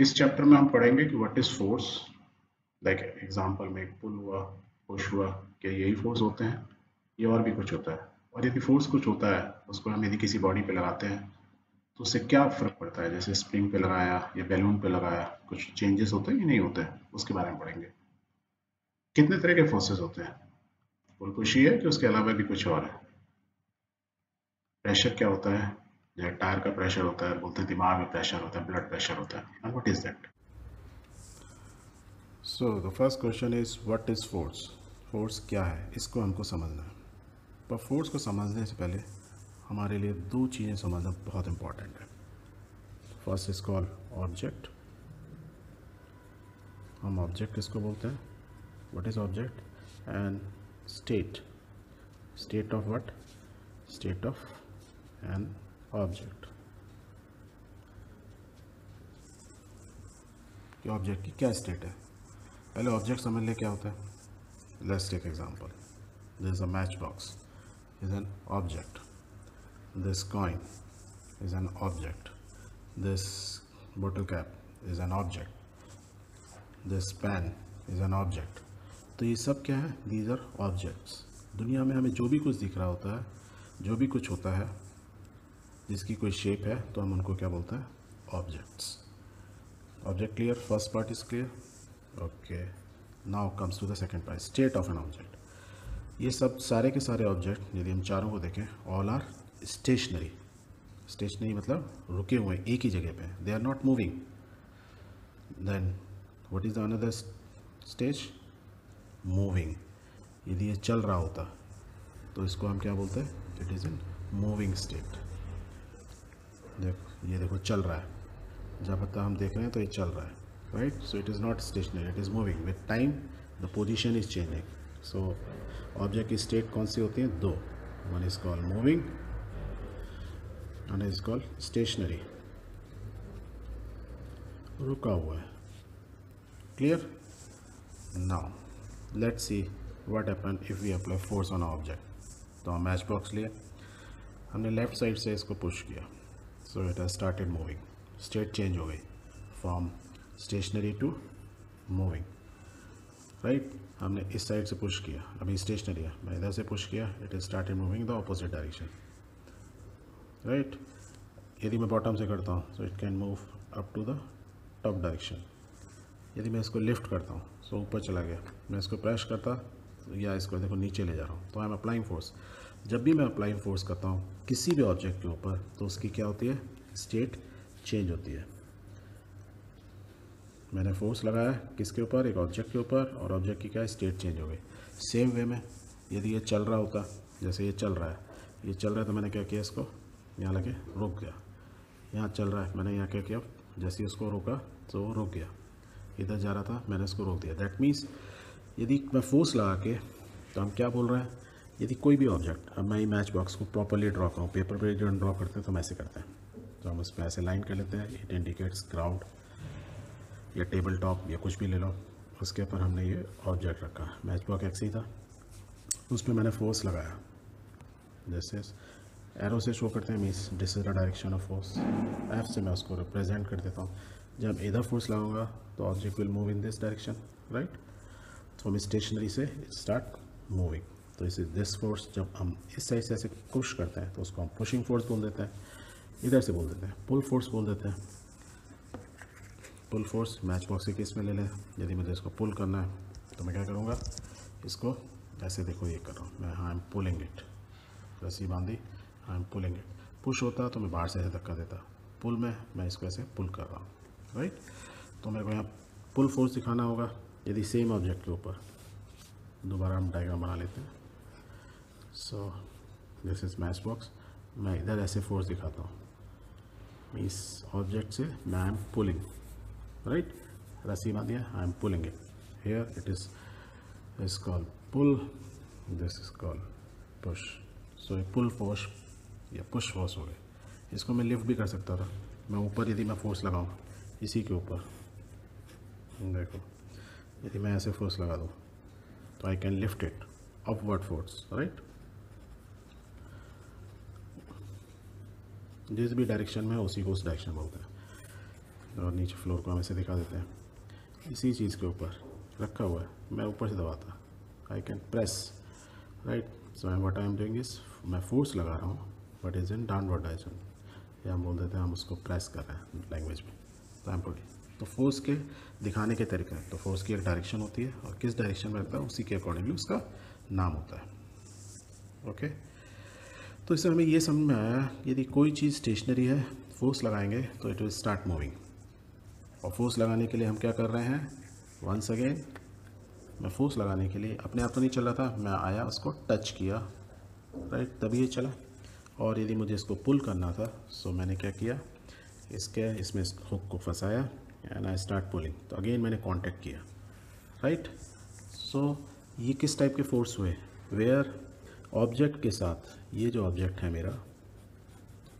इस चैप्टर में हम पढ़ेंगे कि what is force like example में पुल हुआ पुश हुआ, क्या यही फोर्स होते हैं? या और भी कुछ होता है। और यदि फोर्स कुछ होता है, उसको हम यदि किसी बॉडी पे लगाते हैं तो उससे क्या फ़र्क पड़ता है? जैसे स्प्रिंग पे लगाया या बैलून पे लगाया, कुछ चेंजेस होते हैं या नहीं होते हैं? उसके बारे में पढ़ेंगे। कितने तरह के फोर्सेस होते हैं? पुल पुश ही है कि उसके अलावा भी कुछ और है। प्रेशर क्या होता है? जो टायर का प्रेशर होता है, बोलते हैं दिमाग में प्रेशर होता है ब्लड प्रेशर होता है। And what is that so the first question is what is force force क्या है? इसको हमको समझना है। पर फोर्स को समझने से पहले हमारे लिए दो चीज़ें समझना बहुत इंपॉर्टेंट है। फ़र्स्ट इज़ कॉल ऑब्जेक्ट हम ऑब्जेक्ट किसको बोलते हैं? What is object and state state of what state of an object कि ऑब्जेक्ट की क्या स्टेट है? पहले ऑब्जेक्ट समझ ले क्या होता है? Let's take example this is a match box is an object this coin is an object this bottle cap is an object this pen is an object तो ये सब क्या है? दीज आर ऑब्जेक्ट्स दुनिया में हमें जो भी कुछ दिख रहा होता है, जो भी कुछ होता है जिसकी कोई शेप है तो हम उनको क्या बोलते हैं? Objects object clear first part is clear okay now comes to the second part state of an object ये सब सारे के सारे ऑब्जेक्ट यदि हम चारों को देखें ऑल आर स्टेशनरी स्टेशनरी मतलब रुके हुए, एक ही जगह पे. They are not moving then what is the another stage moving यदि ये चल रहा होता तो इसको हम क्या बोलते हैं? It is in moving state देखो, ये देखो, चल रहा है। जब तक हम देख रहे हैं तो ये चल रहा है right so it is not stationary it is moving with time the position is changing so object की स्टेट कौन सी होती है? दो। One is call moving and is call stationary रुका हुआ है। Clear now let's see what happen if we apply force on object तो हम मैच बॉक्स लिए। हमने लेफ़्ट साइड से इसको पुश किया। So, it has started moving. State change हो गई from stationary to moving. Right right? हमने इस साइड से पुश किया। अभी स्टेशनरी है। मैं इधर से पुश किया। It is started moving the opposite direction right यदि मैं बॉटम से करता हूँ so it can move up to the top direction यदि मैं इसको लिफ्ट करता हूँ सो ऊपर चला गया। मैं इसको प्रेस करता या इसको देखो नीचे ले जा रहा हूँ। तो आई एम अप्लाइंग फोर्स जब भी मैं अप्लाइंग फोर्स करता हूँ, किसी भी ऑब्जेक्ट के ऊपर तो उसकी क्या होती है? स्टेट चेंज होती है। मैंने फोर्स लगाया किसके ऊपर? एक ऑब्जेक्ट के ऊपर, और ऑब्जेक्ट की क्या है? स्टेट चेंज हो गई। सेम वे में, यदि ये चल रहा होता, जैसे ये चल रहा है, ये चल रहा है तो मैंने क्या किया इसको? यहाँ लगे रुक गया यहाँ चल रहा है, मैंने यहाँ क्या किया? जैसे उसको रोका तो वो रुक गया। इधर जा रहा था, मैंने इसको रोक दिया। दैट मीन्स यदि मैं फोर्स लगा के तो हम क्या बोल रहे हैं? यदि कोई भी ऑब्जेक्ट अब मैं मैच बॉक्स को प्रॉपरली ड्रॉ करूँ पेपर पर जो ड्रॉ करते हैं तो हम ऐसे करते हैं। तो हम उस पर ऐसे लाइन कर लेते हैं इट इंडिकेट्स ग्राउंड या टेबल टॉप या कुछ भी ले लो। उसके ऊपर हमने ये ऑब्जेक्ट रखा। मैच बॉक्स एक्स ही था। उस पर मैंने फोर्स लगाया। जैसे एरो से शो करते हैं means this is the direction of force F से मैं उसको रिप्रेजेंट कर देता हूँ। जब इधर फोर्स लगाऊँगा तो object will move in this direction right तो हम स्टेशनरी से स्टार्ट मूविंग तो इसे दिस फोर्स जब हम इस साइड से ऐसे पुश करते हैं तो उसको हम पुशिंग फोर्स बोल देते हैं। इधर से बोल देते हैं पुल फोर्स बोल देते हैं। पुल फोर्स मैच बॉक्स के केस में ले लें। यदि मुझे इसको पुल करना है तो मैं क्या करूँगा? इसको ऐसे देखो ये कर रहा हूँ। मैं आई एम पुलिंग इट रस्सी बांधी I am pulling it push होता तो मैं बाहर से ऐसे धक्का देता। पुल में मैं इसको ऐसे पुल कर रहा हूँ। राइट तो मेरे को यहाँ पुल फोर्स दिखाना होगा। यदि सेम ऑब्जेक्ट के ऊपर, दोबारा हम डायग्राम बना लेते हैं। So this is match box मैं इधर ऐसे फोर्स दिखाता हूँ इस ऑब्जेक्ट से मैं आई एम पुलिंग राइट रस्सी बाँध दिया I am pulling it here it is is call pull this is call push so ये पुल फोर्स या पुश फोर्स हो गए इसको मैं लिफ्ट भी कर सकता था मैं ऊपर यदि मैं फोर्स लगाऊँ, इसी के ऊपर। देखो, यदि मैं ऐसे फोर्स लगा दूँ तो I can lift it upward force right जिस भी डायरेक्शन में उसी को उस डायरेक्शन में बोलते हैं। और नीचे फ्लोर को हम ऐसे दिखा देते हैं। इसी चीज़ के ऊपर रखा हुआ है। मैं ऊपर से दबाता I can press right so I what I am doing इस मैं फोर्स लगा रहा हूँ but is in downward direction या हम बोल देते हैं, हम उसको प्रेस कर रहे हैं लैंग्वेज में। तो आई एम तो फोर्स के दिखाने के तरीके हैं। तो फोर्स की एक डायरेक्शन होती है, और किस डायरेक्शन में रहता है, उसी के अकॉर्डिंगली उसका नाम होता है। ओके तो इससे हमें ये समझ में आया यदि कोई चीज़ स्टेशनरी है फोर्स लगाएँगे तो इट विल स्टार्ट मूविंग और फोर्स लगाने के लिए हम क्या कर रहे हैं? वंस अगेन मैं फोर्स लगाने के लिए अपने आप तो नहीं चल था मैं आया उसको टच किया राइट तभी ये चला। और यदि मुझे इसको पुल करना था सो मैंने क्या किया? इसके इसमें इस हुक को फंसाया एंड आई स्टार्ट पुलिंग तो अगेन मैंने कांटेक्ट किया राइट सो so, ये किस टाइप के फोर्स हुए? वेयर ऑब्जेक्ट के साथ, ये जो ऑब्जेक्ट है मेरा,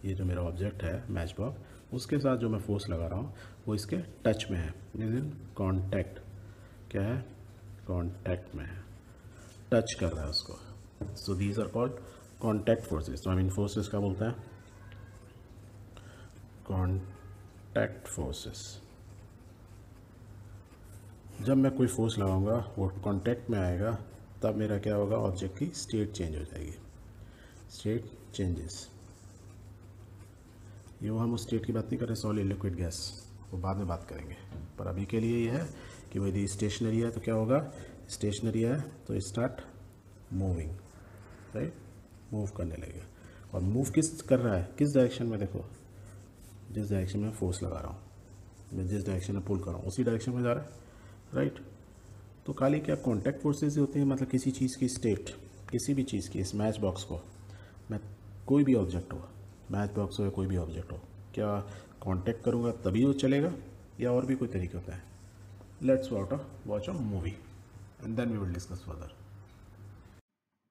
ये जो मेरा ऑब्जेक्ट है मैच बॉक्स उसके साथ जो मैं फोर्स लगा रहा हूँ, वो इसके टच में है। इन कॉन्टैक्ट क्या है? कॉन्टैक्ट में है। टच कर रहा है उसको। So these are called contact forces तो आई मीन फोर्सेस का बोलते हैं? कॉन्टैक्ट फोर्सेस जब मैं कोई फोर्स लगाऊँगा, वो कांटेक्ट में आएगा। तब मेरा क्या होगा? ऑब्जेक्ट की स्टेट चेंज हो जाएगी। स्टेट चेंजेस ये वो हम उस स्टेट की बात नहीं कर रहे सॉलिड लिक्विड गैस वो बाद में बात करेंगे। पर अभी के लिए ये है कि यदि स्टेशनरी है तो क्या होगा? स्टेशनरी है तो स्टार्ट मूविंग राइट मूव करने लगेगा। और मूव किस कर रहा है? किस डायरेक्शन में देखो? जिस डायरेक्शन में फोर्स लगा रहा हूँ। मैं जिस डायरेक्शन में पुल कर रहा हूँ, उसी डायरेक्शन में जा रहा है राइट तो खाली क्या कॉन्टैक्ट फोर्सेज होते हैं? मतलब किसी चीज़ की स्टेट किसी भी चीज़ की, इस मैच बॉक्स को। मैं कोई भी ऑब्जेक्ट हो मैच बॉक्स हो या कोई भी ऑब्जेक्ट हो, क्या कांटेक्ट करूँगा तभी वो चलेगा या और भी कोई तरीका होता है? Let's what a watch a movie and then we will discuss further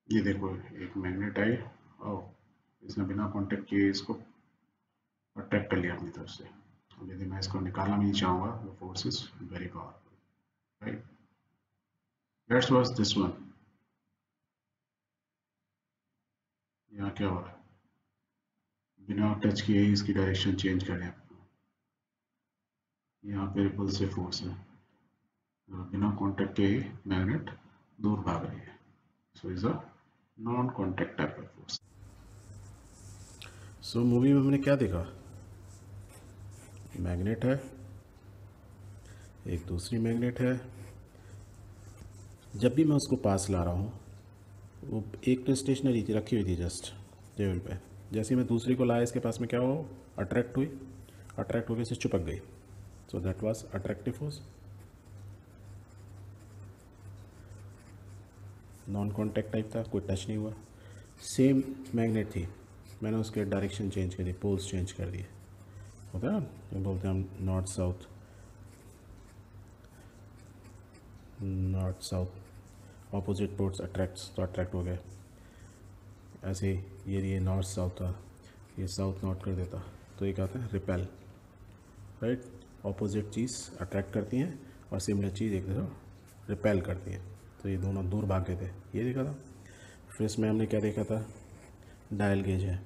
ये देखो, एक मैग्नेट आई और इसने बिना कांटेक्ट किए इसको अट्रैक्ट कर लिया अपनी तरफ़ से। यदि मैं इसको निकालना नहीं चाहूँगा वो force is very powerful right? Let's watch this one? यहाँ क्या हो रहा है बिना टच किए ही इसकी डायरेक्शन चेंज करें यहाँ पे रिपल्सिव फोर्स है। बिना कांटेक्ट के ही मैग्नेट दूर भाग रही है। So is a non contact type of force so movie में हमने क्या देखा? मैग्नेट है। एक दूसरी मैग्नेट है। जब भी मैं उसको पास ला रहा हूँ, वो एक तो स्टेशनरी थी, रखी हुई थी जस्ट टेबल पे। जैसे ही मैं दूसरी को लाया, इसके पास में क्या हो अट्रैक्ट हुई। अट्रैक्ट होकर इसे चुपक गई। So that was attractive force non contact type था, कोई टच नहीं हुआ। सेम मैग्नेट थी। मैंने उसके डायरेक्शन चेंज कर दी पोल्स चेंज कर दिए। होता है ना? बोलते हैं हम north south north south opposite ports attracts तो अट्रैक्ट हो गए। ऐसे ये ये नॉर्थ साउथ था ये साउथ नॉर्थ कर देता। तो ये कहते हैं? रिपेल राइट ऑपोजिट चीज़ अट्रैक्ट करती हैं और सिमिलर चीज़ एक तरह रिपेल करती है। तो ये दोनों दूर भाग गए थे। ये देखा था? फिर इसमें हमने क्या देखा था? डायल गेज है।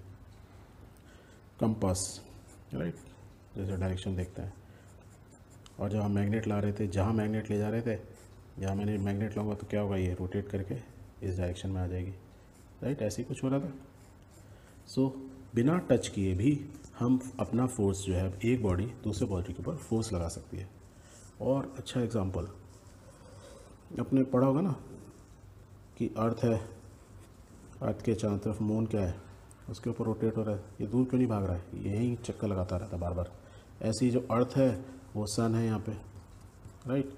कंपास राइट जैसे डायरेक्शन देखते हैं। और जब हम मैग्नेट ला रहे थे, जहाँ मैग्नेट ले जा रहे थे यहाँ मैंने मैग्नेट लाऊँगा तो क्या होगा ये रोटेट करके इस डायरेक्शन में आ जाएगी। राइट ऐसे कुछ हो रहा था। सो so, बिना टच किए भी हम अपना फोर्स जो है एक बॉडी दूसरे बॉडी के ऊपर फोर्स लगा सकती है। और अच्छा एग्जांपल अपने पढ़ा होगा ना कि अर्थ है अर्थ के चारों तरफ़ मून क्या है उसके ऊपर रोटेट हो रहा है ये दूर क्यों नहीं भाग रहा है? यही चक्कर लगाता रहता बार बार। ऐसी जो अर्थ है वो सन है यहाँ पे। राइट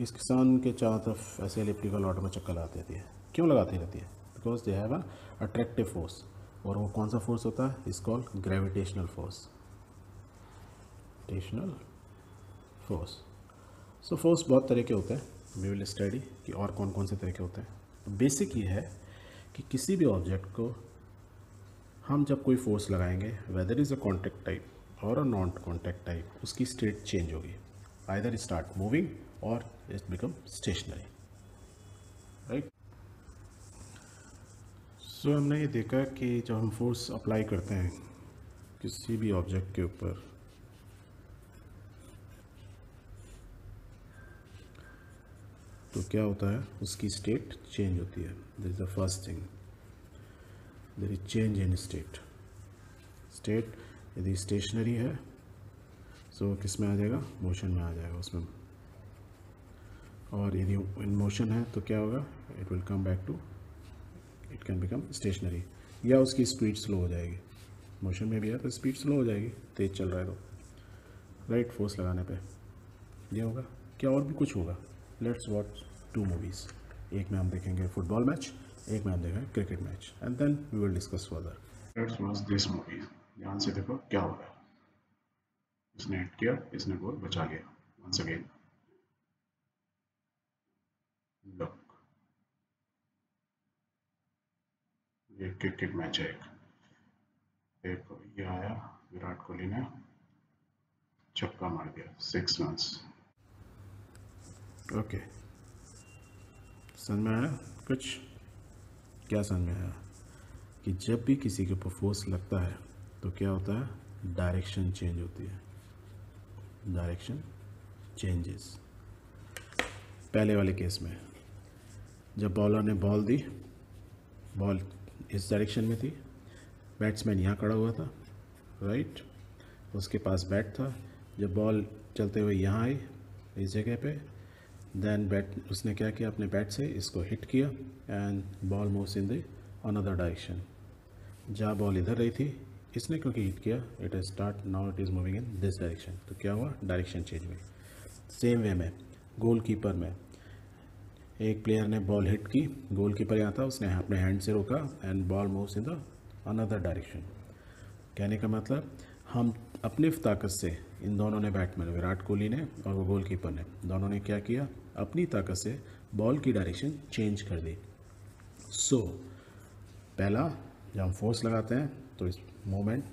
इस किसान के चारों तरफ़ ऐसे इलेक्ट्रिकल ऑर्डर में चक्कर लगाती रहती है। क्यों लगाती रहती है? Because they have attractive force और वो कौन सा फोर्स होता है? Is call gravitational force gravitational force so force बहुत तरह के होते हैं। वी विल स्टडी कि और कौन कौन से तरह के होते हैं। तो बेसिक ये है कि किसी भी ऑब्जेक्ट को हम जब कोई फोर्स लगाएँगे whether is a contact type और अ नॉन कॉन्टैक्ट टाइप उसकी स्टेट चेंज होगी। Either start moving or it become stationary. Right so so, हमने ये देखा कि जब हम फोर्स अप्लाई करते हैं किसी भी ऑब्जेक्ट के ऊपर तो क्या होता है? उसकी स्टेट चेंज होती है। There is the first thing there is change in state state यदि स्टेशनरी है सो so, किसमें आ जाएगा? मोशन में आ जाएगा उसमें। और यदि इन मोशन है तो क्या होगा? It will come back to it can become stationary या उसकी स्पीड स्लो हो जाएगी। मोशन में भी है तो स्पीड स्लो हो जाएगी। तेज़ चल रहा है तो। राइट फोर्स लगाने पे। ये होगा। क्या और भी कुछ होगा? लेट्स वॉच टू मूवीज़ एक में हम देखेंगे फुटबॉल मैच एक में हम देखेंगे cricket match and then we will discuss further let's watch this movie ध्यान से देखो, क्या हो रहा है। इसने हिट किया, इसने गोल बचा लिया। वंस अगेन लुक ये क्रिकेट मैच है एक। देखो ये आया, विराट कोहली ने छक्का मार दिया सिक्स रन ओके समझ में आया कुछ? क्या समझ में आया? कि जब भी किसी के ऊपर फोर्स लगता है तो क्या होता है? डायरेक्शन चेंज होती है। डायरेक्शन चेंजेस पहले वाले केस में। जब बॉलर ने बॉल दी बॉल इस डायरेक्शन में थी बैट्समैन यहाँ खड़ा हुआ था राइट उसके पास बैट था। जब बॉल चलते हुए यहाँ आई, इस जगह पे देन बैट उसने क्या किया? अपने बैट से इसको हिट किया and ball moves in the another direction जहाँ बॉल इधर रही थी, इसने क्योंकि हिट किया? It is start now it is moving in this direction तो क्या हुआ? डायरेक्शन चेंज हुई। सेम वे में गोल कीपर में एक प्लेयर ने बॉल हिट की गोल कीपर यहाँ था उसने अपने हैंड से रोका and ball moves in the another direction कहने का मतलब हम अपनी ताकत से इन दोनों ने बैटमैन विराट कोहली ने और वो गोल कीपर ने दोनों ने क्या किया? अपनी ताकत से बॉल की डायरेक्शन चेंज कर दी. सो so, पहला जब हम फोर्स लगाते हैं तो इस मोमेंट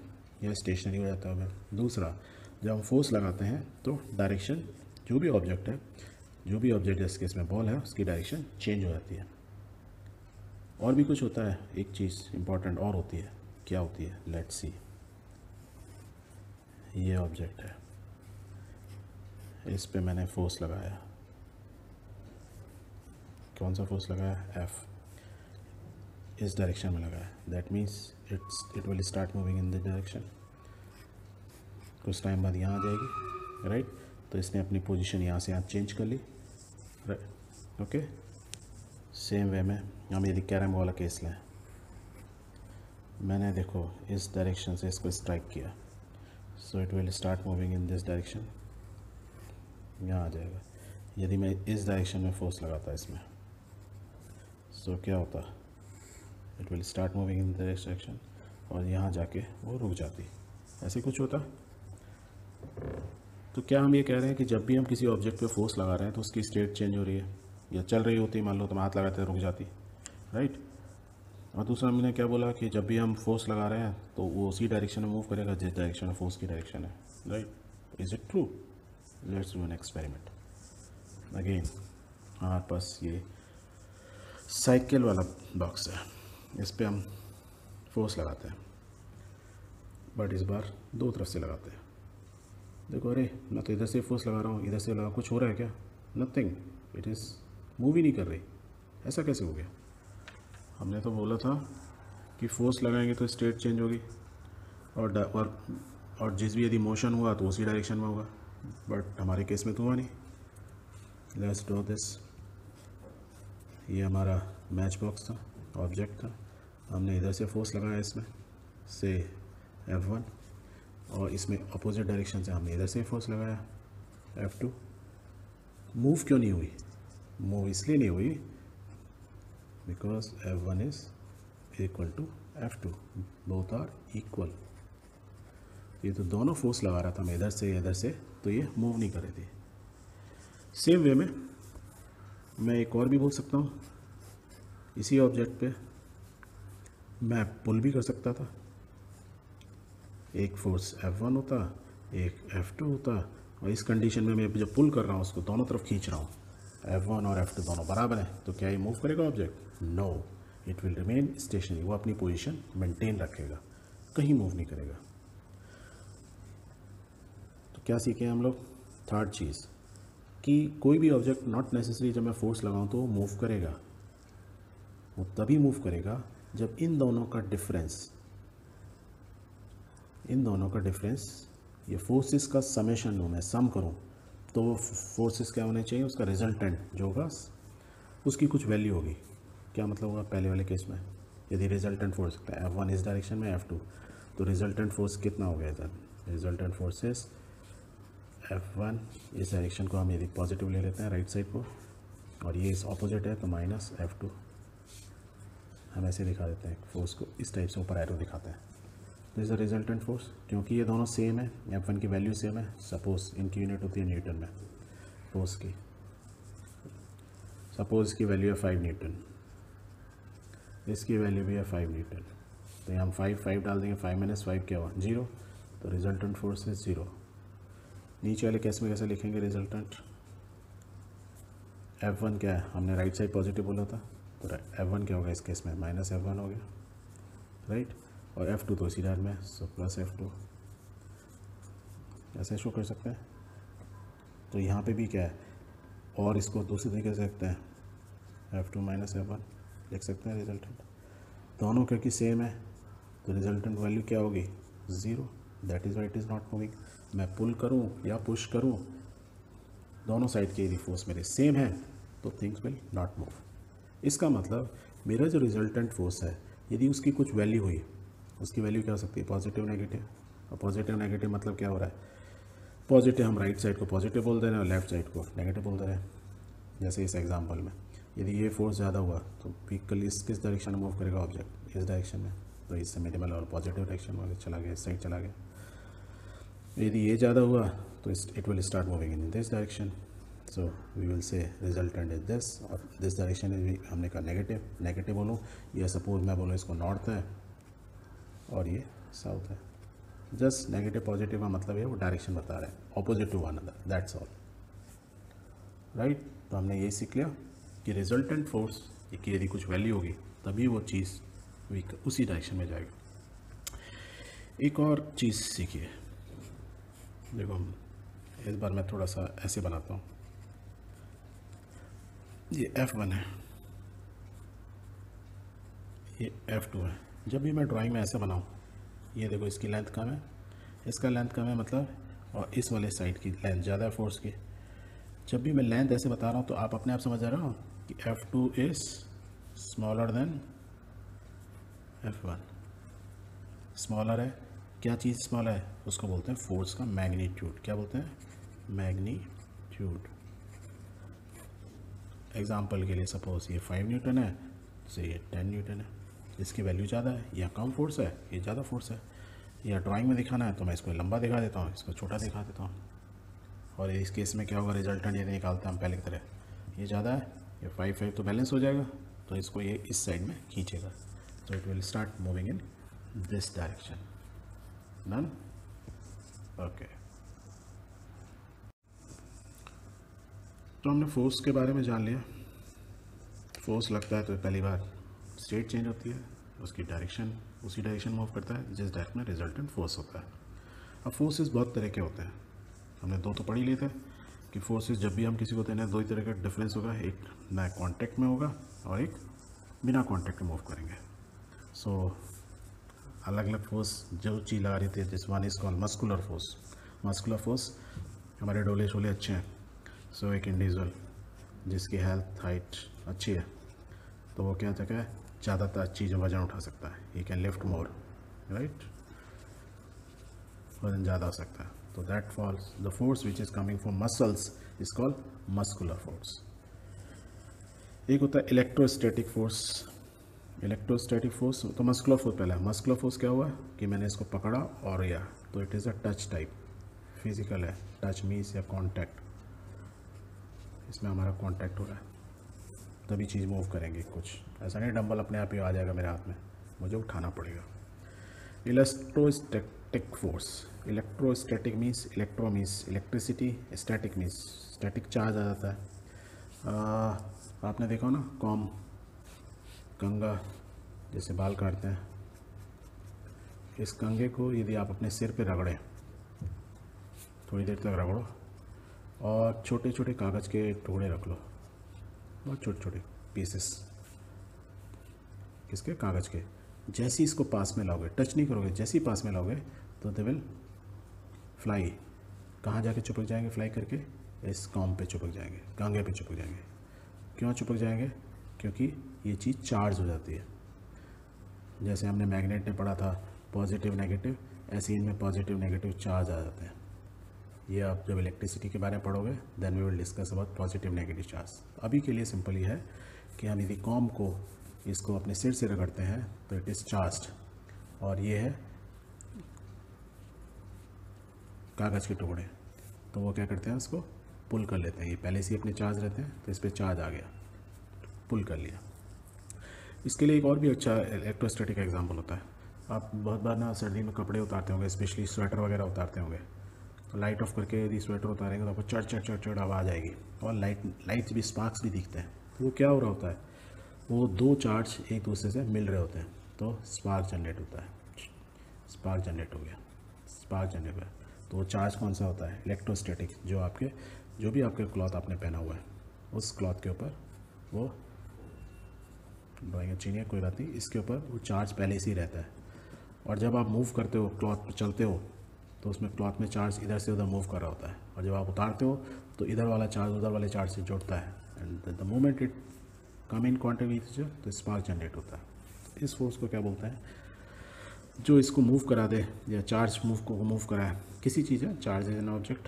या स्टेशनरी हो जाता है। दूसरा जब हम फोर्स लगाते हैं तो डायरेक्शन जो भी ऑब्जेक्ट है जो भी ऑब्जेक्ट जिस केस में बॉल है, उसकी डायरेक्शन चेंज हो जाती है। और भी कुछ होता है, एक चीज़ इंपॉर्टेंट और होती है, क्या होती है? लेट्स सी ये ऑब्जेक्ट है। इस पे मैंने फोर्स लगाया। कौन सा फोर्स लगाया? एफ़ इस डायरेक्शन में लगाया। That means it's it will start moving in this direction कुछ टाइम बाद यहाँ आ जाएगी राइट तो इसने अपनी पोजीशन यहाँ से यहाँ चेंज कर ली। राइट ओके सेम वे में हम यदि कैरम वाला केस लें। मैंने देखो इस डायरेक्शन से इसको स्ट्राइक किया। So it will start moving in this direction यहाँ आ जाएगा। यदि मैं इस डायरेक्शन में फोर्स लगाता इसमें सो so, क्या होता? It will start moving in this direction और यहाँ जाके वो रुक जाती। ऐसे कुछ होता? तो क्या हम ये कह रहे हैं कि जब भी हम किसी ऑब्जेक्ट पे फोर्स लगा रहे हैं तो उसकी स्टेट चेंज हो रही है? या चल रही होती है, मान लो तो हाथ लगाते रुक जाती राइट और दूसरा मैंने क्या बोला कि जब भी हम फोर्स लगा रहे हैं तो वो उसी डायरेक्शन में मूव करेगा, जिस डायरेक्शन में फोर्स की डायरेक्शन है right is it true let's do an experiment again हमारे पास ये साइकिल वाला बॉक्स है। इस पर हम फोर्स लगाते हैं बट इस बार दो तरफ़ से लगाते हैं। देखो, अरे, मैं तो इधर से फोर्स लगा रहा हूँ, इधर से लगा, कुछ हो रहा है क्या? नथिंग इट इज़ मूव ही नहीं कर रही। ऐसा कैसे हो गया? हमने तो बोला था कि फोर्स लगाएँगे तो स्टेट चेंज होगी। और और और जिस भी यदि मोशन हुआ तो उसी डायरेक्शन में होगा। बट हमारे केस में तो हुआ नहीं। लेट्स डो दिस ये हमारा मैच बॉक्स था ऑब्जेक्ट था। हमने इधर से फोर्स लगाया इसमें। से एफ़ वन और इसमें अपोजिट डायरेक्शन से हमने इधर से फोर्स लगाया एफ़ टू मूव क्यों नहीं हुई? मूव इसलिए नहीं हुई because F one is equal to F two both are equal ये तो दोनों फोर्स लगा रहा था मैं इधर से इधर से तो ये मूव नहीं कर रही थी। सेम वे में, मैं एक और भी बोल सकता हूँ। इसी ऑब्जेक्ट पे मैं पुल भी कर सकता था। एक फोर्स F1 होता, एक F2 होता, और इस कंडीशन में मैं जब पुल कर रहा हूँ, उसको दोनों तरफ़ खींच रहा हूँ। F1 और F2 दोनों बराबर हैं तो क्या ये मूव करेगा object no it will remain stationary वो अपनी पोजिशन मेंटेन रखेगा। कहीं मूव नहीं करेगा। तो क्या सीखे हम लोग? थर्ड चीज़, कि कोई भी ऑब्जेक्ट नॉट नेसेसरी जब मैं फोर्स लगाऊँ तो मूव करेगा। वो तभी मूव करेगा जब इन दोनों का डिफरेंस इन दोनों का डिफरेंस ये फोर्सेस का समेशन लूँ, मैं सम करूँ तो वो फोर्सेस क्या होने चाहिए? उसका रिजल्टेंट जो होगा, उसकी कुछ वैल्यू होगी। क्या मतलब होगा पहले वाले केस में? यदि रिजल्टेंट फोर्स एफ़ वन इस डायरेक्शन में एफ़ टू तो रिजल्टेंट फोर्स कितना हो गया इधर रिजल्टेंट फोर्सेस एफ़ वन इस डायरेक्शन को हम यदि पॉजिटिव ले लेते हैं राइट साइड को, और ये इस ऑपोजिट है तो माइनस एफ़ टू हम ऐसे दिखा देते हैं फोर्स को इस टाइप से ऊपर एरो दिखाते हैं। तो इज़ द रिजल्टेंट फोर्स क्योंकि ये दोनों सेम है एफ़ वन की वैल्यू सेम है सपोज़ इनकी यूनिट होती है न्यूटन में फोर्स की। सपोज़ इसकी वैल्यू है फाइव न्यूटन इसकी वैल्यू भी है फाइव न्यूटन तो हम फाइव फाइव डाल देंगे फाइव माइनस फाइव क्या हुआ? ज़ीरो तो रिजल्टेंट फोर्स है ज़ीरो नीचे वाले केस में कैसे लिखेंगे रिजल्टेंट एफ़ वन क्या है? हमने राइट साइड पॉजिटिव बोला था। तो एफ़ वन क्या होगा इस केस में? माइनस एफ़ वन हो गया। राइट और एफ़ टू तो इसी डाल में सो प्लस एफ़ टू ऐसे शो कर सकते हैं। तो यहाँ पे भी क्या है? और इसको दूसरी तरीके से लिखते हैं। F two minus F one लिख सकते हैं रिजल्टेंट दोनों क्योंकि सेम है तो रिजल्टेंट वैल्यू क्या होगी? Zero that is why it is not moving मैं पुल करूँ या पुश करूँ, दोनों साइड के यदि फोर्स मेरे सेम है तो थिंग्स विल नॉट मूव इसका मतलब मेरा जो रिजल्टेंट फोर्स है, यदि उसकी कुछ वैल्यू हुई उसकी वैल्यू क्या हो सकती है? पॉजिटिव नेगेटिव और पॉजिटिव नेगेटिव मतलब क्या हो रहा है? पॉजिटिव हम राइट साइड को पॉजिटिव बोल दे रहे हैं और लेफ़्ट साइड को नेगेटिव बोल दे रहे हैं। जैसे इस एग्ज़ाम्पल में। यदि ये फोर्स ज़्यादा हुआ तो व्हीकल इस किस डायरेक्शन में मूव करेगा ऑब्जेक्ट इस डायरेक्शन में। तो इससे मिनिमल और पॉजिटिव डायरेक्शन में चला गया, इस साइड चला गया। यदि ये ज़्यादा हुआ तो it will start moving in this direction so we will say resultant is this और दिस डायरेक्शन इज़ हमने कहा नेगेटिव नेगेटिव बोलूँ। या सपोज़ मैं बोलूँ इसको नॉर्थ है और ये साउथ है। जस्ट नेगेटिव पॉजिटिव का मतलब है वो डायरेक्शन बता रहे हैं। Opposite to one other that's all right तो हमने ये सीख लिया कि रिजल्टेंट फोर्स की यदि कुछ वैल्यू होगी, तभी वो चीज़ वीक उसी डायरेक्शन में जाएगी। एक और चीज़ सीखिए। देखो हम इस बार मैं थोड़ा सा ऐसे बनाता हूँ। ये F1 है। ये F2 है। जब भी मैं ड्राइंग में ऐसे बनाऊँ, ये देखो इसकी लेंथ कम है। इसका लेंथ कम है मतलब और इस वाले साइड की लेंथ ज़्यादा है फोर्स की। जब भी मैं लेंथ ऐसे बता रहा हूँ तो आप अपने आप समझ आ रहे हो कि F two is smaller than F one smaller है। क्या चीज़ स्मॉलर है? उसको बोलते हैं फोर्स का मैग्नीट्यूड क्या बोलते हैं? मैग्नीट्यूड एग्ज़ाम्पल के लिए सपोज़ ये फाइव न्यूटन है तो ये टेन न्यूटन है। इसकी वैल्यू ज़्यादा है, या कम फोर्स है, ये ज़्यादा फोर्स है। या ड्राइंग में दिखाना है तो मैं इसको लंबा दिखा देता हूँ, इसको छोटा दिखा देता हूँ। और इस केस में क्या होगा रिजल्टेंट ये निकालते हैं हम पहले की तरह। ये ज़्यादा है, ये फाइव फाइव तो बैलेंस हो जाएगा तो इसको ये इस साइड में खींचेगा। तो it will start moving in this direction done okay तो हमने फोर्स के बारे में जान लिया। फोर्स लगता है तो पहली बार। स्टेट चेंज होती है उसकी डायरेक्शन उसी डायरेक्शन मूव करता है जिस डायरेक्शन में रिजल्टेंट फोर्स होता है। अब फोर्सेस बहुत तरह के होते हैं। हमने दो तो पढ़ ही लिए थे कि फोर्सेस जब भी हम किसी को देने दो ही तरह का डिफरेंस होगा। एक नया कॉन्टैक्ट में होगा और एक बिना कॉन्टैक्ट में मूव करेंगे। सो so, अलग अलग फोर्स जो चीज़ लगा रही थी जिस one is call muscular force muscular force हमारे डोले शोले अच्छे हैं। सो so, एक इंडिविजुअल जिसकी हेल्थ हाइट अच्छी है। तो वो क्या जगह है? ज़्यादातर चीज़ वज़न उठा सकता है। He can lift more right वज़न ज़्यादा हो सकता है। तो that falls the force which is coming from muscles is called muscular force एक होता है इलेक्ट्रोस्टैटिक फोर्स इलेक्ट्रोस्टैटिक फोर्स तो मस्कुलर फोर्स पहला है। मस्कुलर फोर्स क्या हुआ? कि मैंने इसको पकड़ा और या तो it is a touch type physical है। टच मीन्स या कॉन्टैक्ट इसमें हमारा कॉन्टैक्ट हो रहा है। तभी चीज़ मूव करेंगे कुछ। ऐसा नहीं डंबल अपने आप ही आ जाएगा मेरे हाथ में। मुझे उठाना पड़ेगा। Electrostatic force electrostatic means electro means electricity static means static charge आ जाता है। आ, आपने देखा ना कॉम कंगा जैसे बाल काटते हैं। इस कंगे को यदि आप अपने सिर पे रगड़ें थोड़ी देर तक रगड़ो और छोटे छोटे कागज़ के टुकड़े रख लो। बहुत छोटे छोटे पीसेस किसके? कागज़ के। जैसे ही इसको पास में लाओगे टच नहीं करोगे, जैसे ही पास में लाओगे तो दे विल फ्लाई कहाँ जाके चिपक जाएँगे? फ्लाई करके इस कॉम पे चिपक जाएँगे कांगे पे चिपक जाएँगे। क्यों चिपक जाएँगे? क्योंकि ये चीज़ चार्ज हो जाती है। जैसे हमने मैग्नेट में पढ़ा था पॉजिटिव नेगेटिव ऐसे इनमें पॉजिटिव नेगेटिव चार्ज आ जाते हैं। ये आप जब इलेक्ट्रिसिटी के बारे में पढ़ोगे then we will discuss about positive negative charge अभी के लिए सिंपल ये है कि हम यदि कॉम को, इसको अपने सिर से रगड़ते हैं तो इट इज़ चार्ज और ये है कागज़ के टुकड़े। तो वो क्या करते हैं उसको? पुल कर लेते हैं। ये पहले से ही अपने चार्ज रहते हैं तो इस पर चार्ज आ गया। पुल कर लिया। इसके लिए एक और भी अच्छा इलेक्ट्रोस्टैटिक एग्ज़ाम्पल होता है। आप बहुत बार ना सर्दी में कपड़े उतारते होंगे स्पेशली स्वेटर वगैरह उतारते होंगे। लाइट ऑफ़ करके यदि स्वेटर उतारेंगे तो आपको चढ़ चढ़ चढ़ चढ़ आवाज़ आएगी। और लाइट लाइट भी स्पार्क्स भी दिखते हैं। तो वो क्या हो रहा होता है? वो दो चार्ज एक दूसरे से मिल रहे होते हैं। तो स्पार्क जनरेट होता है। स्पार्क जनरेट हो गया। स्पार्क जनरेट हुआ तो वो चार्ज कौन सा होता है? इलेक्ट्रोस्टैटिक जो आपके, जो भी आपके क्लॉथ आपने पहना हुआ है। उस क्लॉथ के ऊपर वो ड्राइंग अच्छी नहीं है, कोई बात नहीं। इसके ऊपर वो चार्ज पहले से ही रहता है। और जब आप मूव करते हो क्लॉथ पर चलते हो तो उसमें क्लॉथ में चार्ज इधर से उधर मूव कर रहा होता है। और जब आप उतारते हो तो इधर वाला चार्ज उधर वाले चार्ज से जुड़ता है। And the moment it come in quantity तो स्पार्क जनरेट होता है। इस फोर्स को क्या बोलते हैं? जो इसको मूव करा दे, या चार्ज मूव को मूव कराए किसी चीज़ है चार्ज इज़ एन ऑब्जेक्ट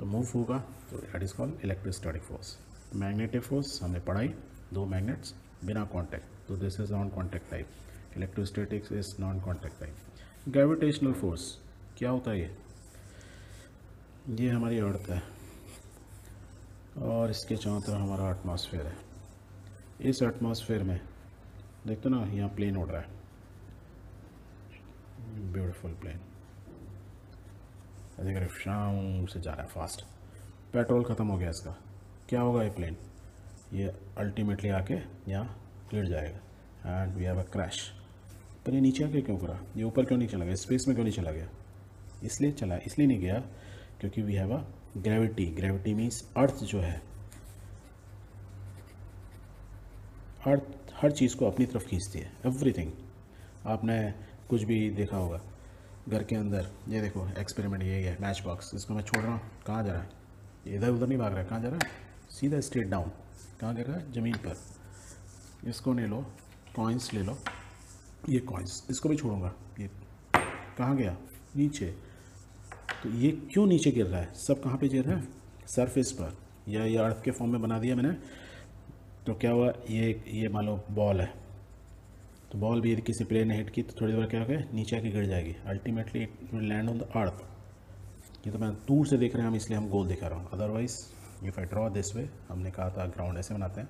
तो मूव होगा तो that is called electrostatic force magnetic force हमने पढ़ाई, दो मैग्नेट्स बिना कॉन्टैक्ट तो this is non contact type electrostatics is non contact type gravitational force क्या होता है ये? ये हमारी अर्थ है। और इसके चारों तरफ़ हमारा एटमॉस्फेयर है। इस एटमॉस्फेयर में, देखते ना, यहाँ प्लेन उड़ रहा है। ब्यूटीफुल प्लेन रहे शाम से जा रहा है फास्ट पेट्रोल ख़त्म हो गया इसका। क्या होगा ये प्लेन ये अल्टीमेटली आके यहाँ गिर जाएगा। And we have a crash पर ये नीचे आके क्यों करा? ये ऊपर क्यों नहीं चला गया? स्पेस में क्यों नहीं चला गया? इसलिए चला, इसलिए नहीं गया क्योंकि we have a gravity gravity means earth जो है अर्थ हर चीज़ को अपनी तरफ़ खींचती है एवरीथिंग आपने कुछ भी देखा होगा, घर के अंदर, ये देखो एक्सपेरिमेंट ये है मैच बॉक्स इसको मैं छोड़ रहा हूँ, कहाँ जा रहा है? इधर उधर नहीं भाग रहा है, कहाँ जा रहा है? सीधा स्ट्रेट डाउन कहाँ गिर रहा है? ज़मीन पर. इसको ले लो कॉइन्स ले लो. ये कॉइन्स इसको भी छोड़ूँगा. ये कहाँ गया? नीचे. तो ये क्यों नीचे गिर रहा है? सब कहाँ पे गिर रहा है? सरफेस पर। या ये अर्थ के फॉर्म में बना दिया मैंने। तो क्या हुआ? ये ये मान लो बॉल है। तो बॉल भी यदि किसी प्लेयर ने हिट की तो थोड़ी देर क्या हो गया? नीचे आके गिर जाएगी। Ultimately it will land on the earth ये तो मैं दूर से देख रहे हैं हम, इसलिए हम गोल दिखा रहा हूँ। Otherwise if I draw this way हमने कहा था ग्राउंड ऐसे बनाते हैं।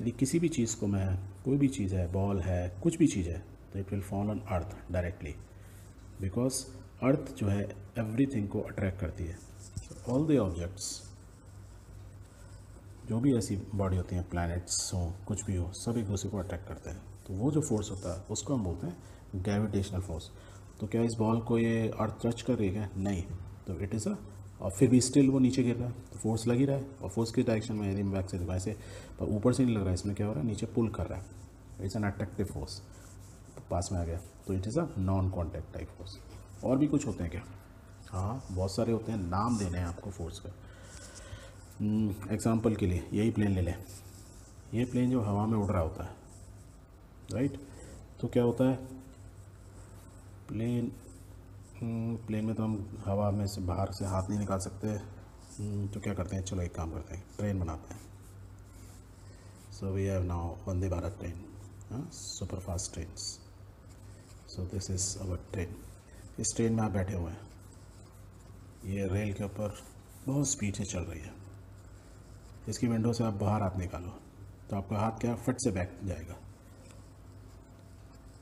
यदि किसी भी चीज़ को मैं, कोई भी चीज़ है बॉल है, कुछ भी चीज़ है तो it will fall on earth directly because earth जो है एवरीथिंग को अट्रैक्ट करती है। ऑल द ऑब्जेक्ट्स जो भी ऐसी बॉडी होती हैं प्लैनेट्स हो, कुछ भी हो सब एक दूसरे को अट्रैक्ट करते हैं। तो वो जो फोर्स होता है, उसको हम बोलते हैं ग्रेविटेशनल फोर्स तो क्या इस बॉल को ये अर्थ टच कर रही है नहीं। तो इट इज़ अ और फिर भी स्टिल वो नीचे गिर रहा है। तो फोर्स लग रहा है, और फोर्स की डायरेक्शन में यदि बैक से वैसे पर ऊपर से नहीं लग रहा है, इसमें क्या हो रहा है? नीचे पुल कर रहा है। इट्स एन अट्रैक्टिव फोर्स पास में आ गया। तो it is a non contact type force और भी कुछ होते हैं क्या? हाँ बहुत सारे होते हैं। नाम देने हैं आपको फोर्स का। एग्ज़ाम्पल के लिए यही प्लेन ले लें। ये प्लेन जो हवा में उड़ रहा होता है राइट तो क्या होता है? प्लेन प्लेन में तो हम हवा में से बाहर से हाथ नहीं निकाल सकते। तो क्या करते हैं? चलो एक काम करते हैं ट्रेन बनाते हैं। So we have now Vande Bharat train super fast train so this is our train इस ट्रेन में आप बैठे हुए हैं। ये रेल के ऊपर बहुत स्पीड से चल रही है। इसकी विंडो से आप बाहर हाथ निकालो तो आपका हाथ क्या फट से बैक जाएगा।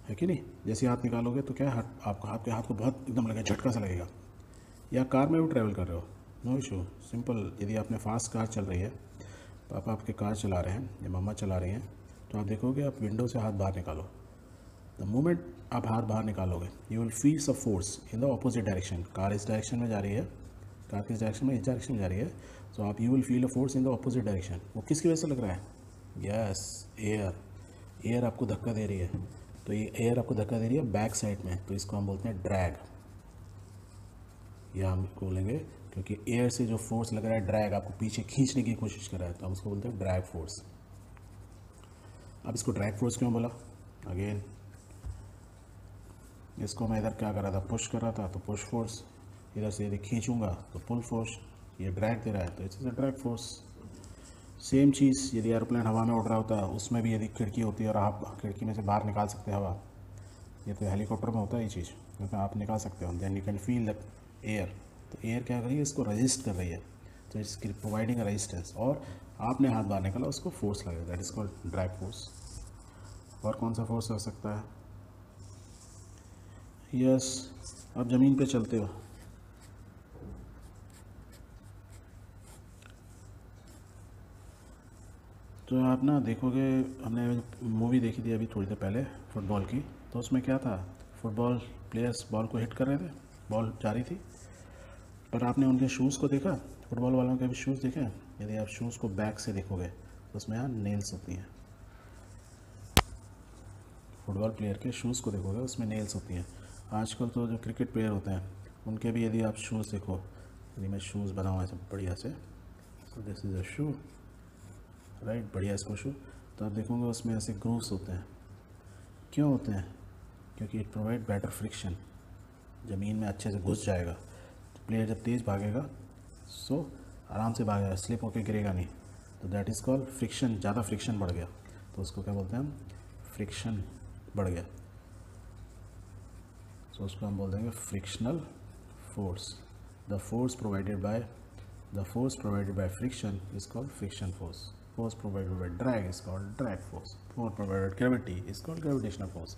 है कि नहीं? जैसे हाथ निकालोगे तो क्या हाथ, आपका हाथ के हाथ को बहुत एकदम लगेगा झटका सा लगेगा। या कार में भी ट्रैवल कर रहे हो नो इशू सिंपल यदि आपने फास्ट कार चल रही है पापा आपके कार चला रहे हैं, या मम्मा चला रही हैं तो आप देखोगे आप विंडो से हाथ बाहर निकालो। द मोमेंट आप हाथ बाहर निकालोगे you will feel a force in the opposite direction car इस डायरेक्शन में जा रही है कार किस डायरेक्शन में? इस डायरेक्शन में जा रही है। तो आप you will feel a force in the opposite direction वो किसकी वजह से लग रहा है? यस एयर एयर आपको धक्का दे रही है। तो ये एयर आपको धक्का दे रही है बैक साइड में। तो इसको हम बोलते हैं ड्रैग या हम बोलेंगे क्योंकि एयर से जो फोर्स लग रहा है ड्रैग आपको पीछे खींचने की कोशिश कर रहा है। तो हम उसको बोलते हैं ड्रैग फोर्स अब इसको ड्रैग फोर्स क्यों बोला? अगेन इसको मैं इधर क्या कर रहा था? पुश कर रहा था तो पुश फोर्स इधर से यदि खींचूँगा तो पुल फोर्स ये ड्रैग दे रहा है तो it's a drag force same चीज़, यदि एरोप्लेन हवा में उड़ रहा होता है उसमें भी यदि खिड़की होती है और आप खिड़की में से बाहर निकाल सकते हैं हवा। ये तो हेलीकॉप्टर में होता है ये चीज़, क्योंकि आप निकाल सकते हो। Then you can feel the air तो एयर क्या कर रही है? इसको रजिस्ट कर रही है। तो इट्स प्रोवाइडिंग रजिस्टेंस और आपने हाथ बाहर निकाला, उसको फोर्स लगेगा that is called drag force और कौन सा फोर्स हो सकता है? यस आप ज़मीन पे चलते हो। तो आप ना देखोगे, हमने मूवी देखी थी अभी थोड़ी देर पहले फुटबॉल की। तो उसमें क्या था? फुटबॉल प्लेयर्स बॉल को हिट कर रहे थे। बॉल जा रही थी। पर आपने उनके शूज़ को देखा? फुटबॉल वालों के भी शूज़ देखे? यदि आप शूज़ को बैक से देखोगे तो उसमें यहाँ नेल्स होती हैं। फुटबॉल प्लेयर के शूज़ को देखोगे, उसमें नेल्स होती हैं। आजकल तो जो क्रिकेट प्लेयर होते हैं, उनके भी यदि आप शूज़ देखो यदि मैं शूज़ बनाऊँ ऐसे बढ़िया से तो this is a shoe right बढ़िया इसको शू तो आप देखोगे उसमें ऐसे ग्रूव्स होते हैं। क्यों होते हैं? क्योंकि इट प्रोवाइड बेटर फ्रिक्शन ज़मीन में अच्छे से घुस जाएगा। तो प्लेयर जब तेज़ भागेगा सो आराम से भागेगा स्लिप होकर गिरेगा नहीं। तो दैट इज़ कॉल्ड फ्रिक्शन ज़्यादा फ्रिक्शन बढ़ गया। तो उसको क्या बोलते हैं हम? फ्रिक्शन बढ़ गया। सो उसको हम बोल देंगे frictional force the force provided by the force provided by friction is called friction force force provided by drag is called drag force. Force provided gravity is called gravitational force.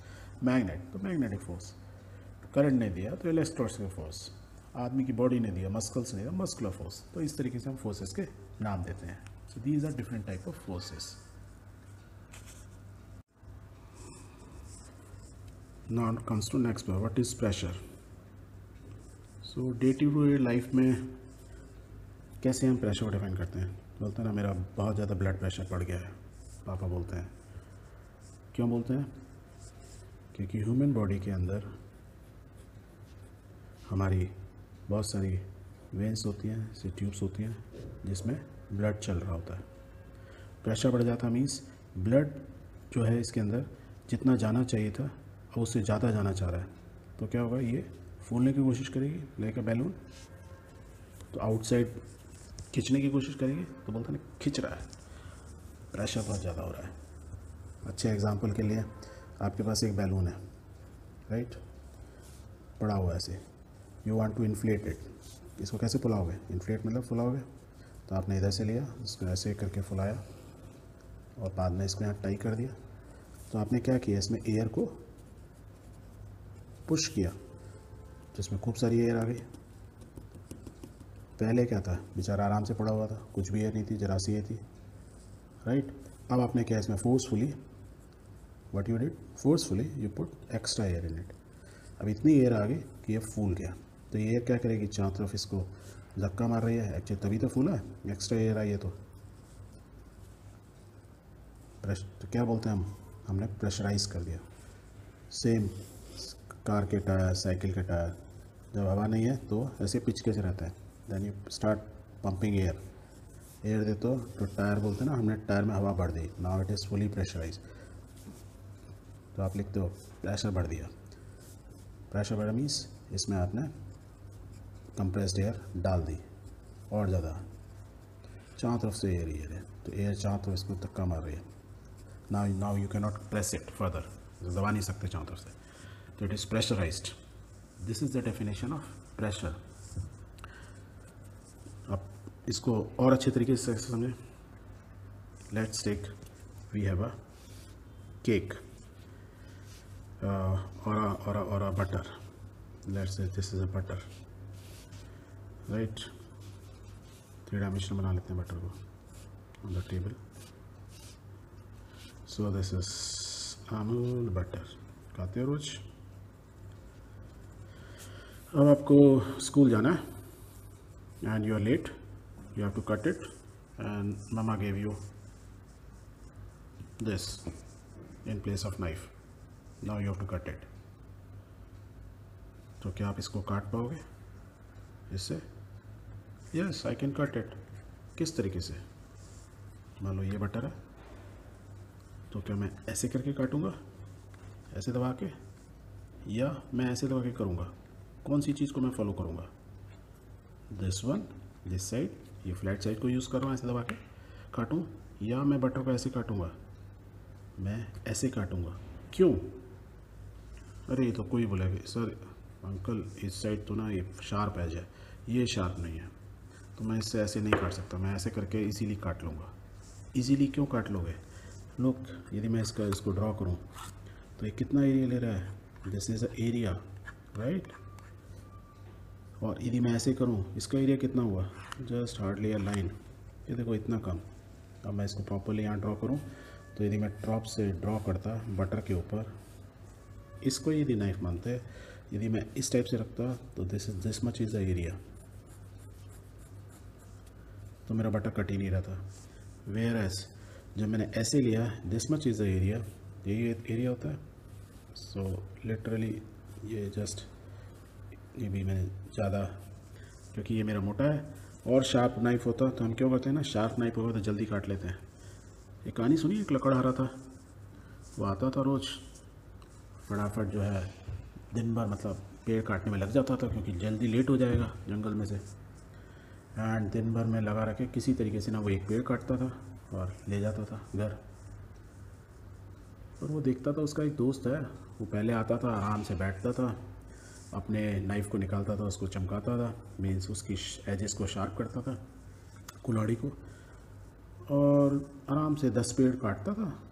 Magnet तो magnetic force. Current नहीं दिया तो इलेक्ट्रोस्टिक force आदमी की body ने दिया मस्कल्स ने दिया मस्कुलर फोर्स तो इस तरीके से हम फोर्सेस के नाम देते हैं. So these are different type of forces now comes to next part what is pressure? So, day to day life में कैसे हम प्रेशर को डिफाइन करते हैं? बोलते हैं ना, मेरा बहुत ज़्यादा ब्लड प्रेशर बढ़ गया है, पापा बोलते हैं। क्यों बोलते हैं? क्योंकि ह्यूमन बॉडी के अंदर हमारी बहुत सारी वेंस होती हैं से ट्यूब्स होती हैं, जिसमें ब्लड चल रहा होता है। प्रेशर बढ़ जाता मीन्स ब्लड जो है इसके अंदर जितना जाना चाहिए था और उससे ज़्यादा जाना चाह रहा है। तो क्या होगा, ये फूलने की कोशिश करेगी, लाइक अ बैलून। तो आउटसाइड खींचने की कोशिश करेंगे तो बोलते ना, खींच रहा है। प्रेशर बहुत ज़्यादा हो रहा है। अच्छे एग्जांपल के लिए आपके पास एक बैलून है राइट पड़ा हुआ ऐसे। You want to inflate it इसको कैसे फुलाओगे? इन्फ्लेट मतलब फुलाओगे? तो आपने इधर से लिया इसको ऐसे करके फुलाया और बाद में इसको यहाँ टाई कर दिया। तो आपने क्या किया, इसमें एयर को पुश किया, जिसमें खूब सारी एयर आ गई। पहले क्या था? बेचारा आराम से पड़ा हुआ था। कुछ भी एयर नहीं थी, जरा सी थी। राइट अब आपने क्या इसमें forcefully what you did forcefully you put extra air in it अब इतनी एयर आ गई कि ये फूल गया। तो ये एयर क्या करेगी? चारों तरफ़ इसको धक्का मार रही है। एक्चुअली तभी तो फूला है। एक्स्ट्रा एयर आई है तो। प्रेश तो क्या बोलते हैं हम? हमने प्रेशराइज कर दिया। सेम कार के टायर, साइकिल के टायर, जब हवा नहीं है तो ऐसे पिचके से रहता है। Then you start pumping air air दे तो टायर बोलते हैं ना, हमने टायर में हवा बढ़ दी। Now it is fully pressurise तो आप लिखते हो प्रेशर बढ़ दिया। प्रेशर बढ़ा मीन्स इसमें आपने कंप्रेस्ड एयर डाल दी, और ज़्यादा। चारों तरफ़ से एयर एयर है। तो एयर चारों तरफ़ इसको धक्का मार रही है। Now now you can not press it further दबा नहीं सकते चारों तरफ़ से। तो it is pressurised this is the definition of pressure इसको और अच्छे तरीके से समझें। Let's take we have a cake और और और butter let's say this is a butter right three dimension बना लेते हैं बटर को on the table so this is Amul butter खाते हो रोज? अब आपको स्कूल जाना है। And you are late you have to cut it and mama gave you this in place of knife. Now you have to cut it. तो क्या आप इसको काट पाओगे? इससे? Yes I can cut it किस तरीके से? मान लो ये बटर है। तो क्या मैं ऐसे करके काटूँगा? ऐसे दबा के? या मैं ऐसे दबा के करूँगा? कौन सी चीज़ को मैं फॉलो करूँगा? दिस वन दिस साइड ये फ्लैट साइड को यूज़ कर रहा हूँ ऐसे दबा के। काटूँ? या मैं बटर को ऐसे काटूँगा? मैं ऐसे काटूँगा। क्यों? अरे, ये तो कोई बोलेगा। सर अंकल इस साइड तो ना ये शार्प है। जाए ये शार्प नहीं है। तो मैं इससे ऐसे नहीं काट सकता। मैं ऐसे करके इजीली काट लूँगा। इजीली क्यों काट लोगे? लुक यदि मैं इसका, इसको ड्रॉ करूँ तो ये कितना एरिया ले रहा है? This is a area right और यदि मैं ऐसे करूँ इसका एरिया कितना हुआ? जस्ट हार्डली अ लाइन ये देखो इतना कम। अब मैं इसको प्रॉपरली यहाँ ड्रॉ करूँ तो यदि मैं ड्रॉप से ड्रॉ करता बटर के ऊपर इसको यदि नाइफ मानते यदि मैं इस टाइप से रखता तो this is this much is the area तो मेरा बटर कट ही नहीं रहा था वेयर एस जब मैंने ऐसे लिया this much is the area यही एरिया होता है। सो so, लिटरली ये जस्ट ये भी मैंने ज़्यादा, क्योंकि ये मेरा मोटा है, और शार्प नाइफ होता तो हम क्यों करते हैं ना शार्प नाइफ होगा तो जल्दी काट लेते हैं। ये कहानी सुनी एक लकड़ रहा था, वो आता था रोज़, फटाफट जो है, दिन भर मतलब पेड़ काटने में लग जाता था, क्योंकि जल्दी लेट हो जाएगा जंगल में से। एंड दिन भर में लगा रखे, किसी तरीके से ना वो एक पेड़ काटता था, और ले जाता था घर। और वो देखता था, उसका एक दोस्त है, वो पहले आता था, आराम से बैठता था अपने नाइफ़ को निकालता था, उसको चमकाता था मीन्स उसकी एजेस को शार्प करता था, कुल्हाड़ी को, और आराम से दस पेड़ काटता था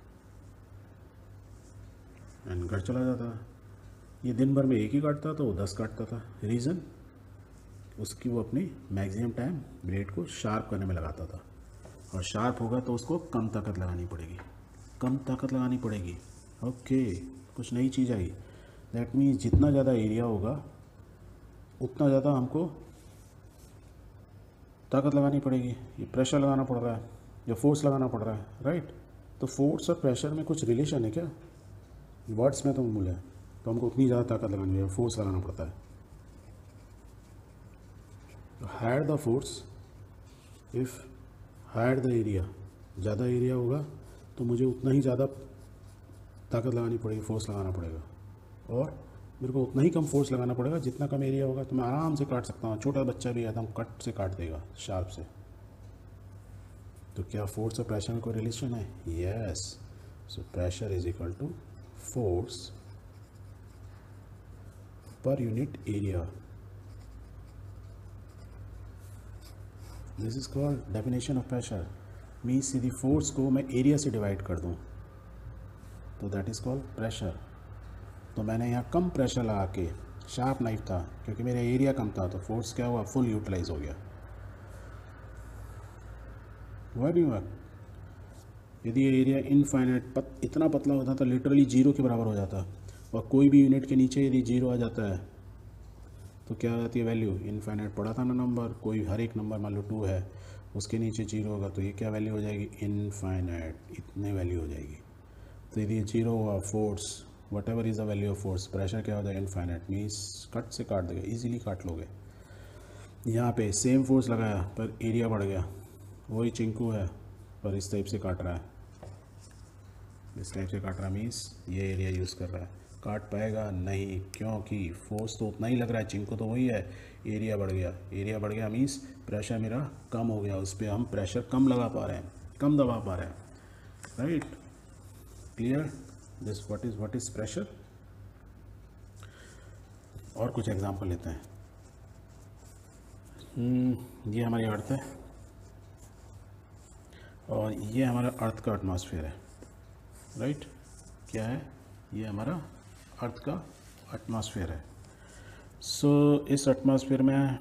एंड घर चला जाता ये दिन भर में एक ही काटता था, वो दस काटता था। रीज़न उसकी वो अपनी मैक्सिमम टाइम ब्लेड को शार्प करने में लगाता था। और शार्प होगा तो उसको कम ताकत लगानी पड़ेगी। कम ताकत लगानी पड़ेगी। ओके कुछ नई चीज़ आई। दैट मीन्स जितना ज़्यादा एरिया होगा, उतना ज़्यादा हमको ताकत लगानी पड़ेगी। ये प्रेशर लगाना पड़ रहा है, या फोर्स लगाना पड़ रहा है राइट तो फोर्स और प्रेशर में कुछ रिलेशन है क्या? वर्ड्स में तो मूल है। तो हमको उतनी ज़्यादा ताकत लगानी है फोर्स लगाना पड़ता है। Higher the force if higher the area ज़्यादा एरिया होगा तो मुझे उतना ही ज़्यादा ताकत लगानी पड़ेगी फोर्स लगाना पड़ेगा। और मेरे को उतना ही कम फोर्स लगाना पड़ेगा जितना कम एरिया होगा तो मैं आराम से काट सकता हूँ। छोटा बच्चा भी एकदम कट से काट देगा शार्प से। तो क्या फोर्स और प्रेशर में कोई रिलेशन है? Yes so pressure is equal to force per unit area this is called definition of pressure means यदि फोर्स को मैं एरिया से डिवाइड कर दूँ तो दैट इज़ कॉल्ड प्रेशर तो मैंने यहाँ कम प्रेशर लगा के शार्प नाइफ था क्योंकि मेरा एरिया कम था तो फोर्स क्या हुआ? फुल यूटिलाइज हो गया। वह नहीं हुआ। यदि ये एरिया इनफाइनाइट पत, इतना पतला होता तो लिटरली ज़ीरो के बराबर हो जाता। और कोई भी यूनिट के नीचे यदि ज़ीरो आ जाता है तो क्या आ जाती है वैल्यू इनफाइनाइट पड़ा था ना नंबर कोई हर एक नंबर मान लो टू है उसके नीचे ज़ीरो होगा तो ये क्या वैल्यू हो जाएगी? इनफाइनाइट इतने वैल्यू हो जाएगी। तो यदि ज़ीरो हुआ force whatever is the value of force pressure क्या हो? जाएगा इनफाइनाइट मीन्स कट से काट देगा इजीली काट लोगे। यहाँ पे सेम फोर्स लगाया, पर एरिया बढ़ गया। वही चिंकू है, पर इस टाइप से काट रहा है। इस टाइप से काट रहा मीन्स ये एरिया यूज़ कर रहा है। काट पाएगा नहीं, क्योंकि फोर्स तो उतना ही लग रहा है, चिंकू तो वही है। एरिया बढ़ गया। एरिया बढ़ गया मीन्स प्रेशर मेरा कम हो गया। उस पर हम प्रेशर कम लगा पा रहे हैं, कम दबा पा रहे हैं। Right clear this what is what is pressure और कुछ एग्जांपल लेते हैं। Hmm, ये हमारी अर्थ है। और ये हमारा अर्थ का एटमॉस्फेयर है। राइट क्या है? ये हमारा अर्थ का एटमॉस्फेयर है। सो so, इस एटमॉस्फेयर में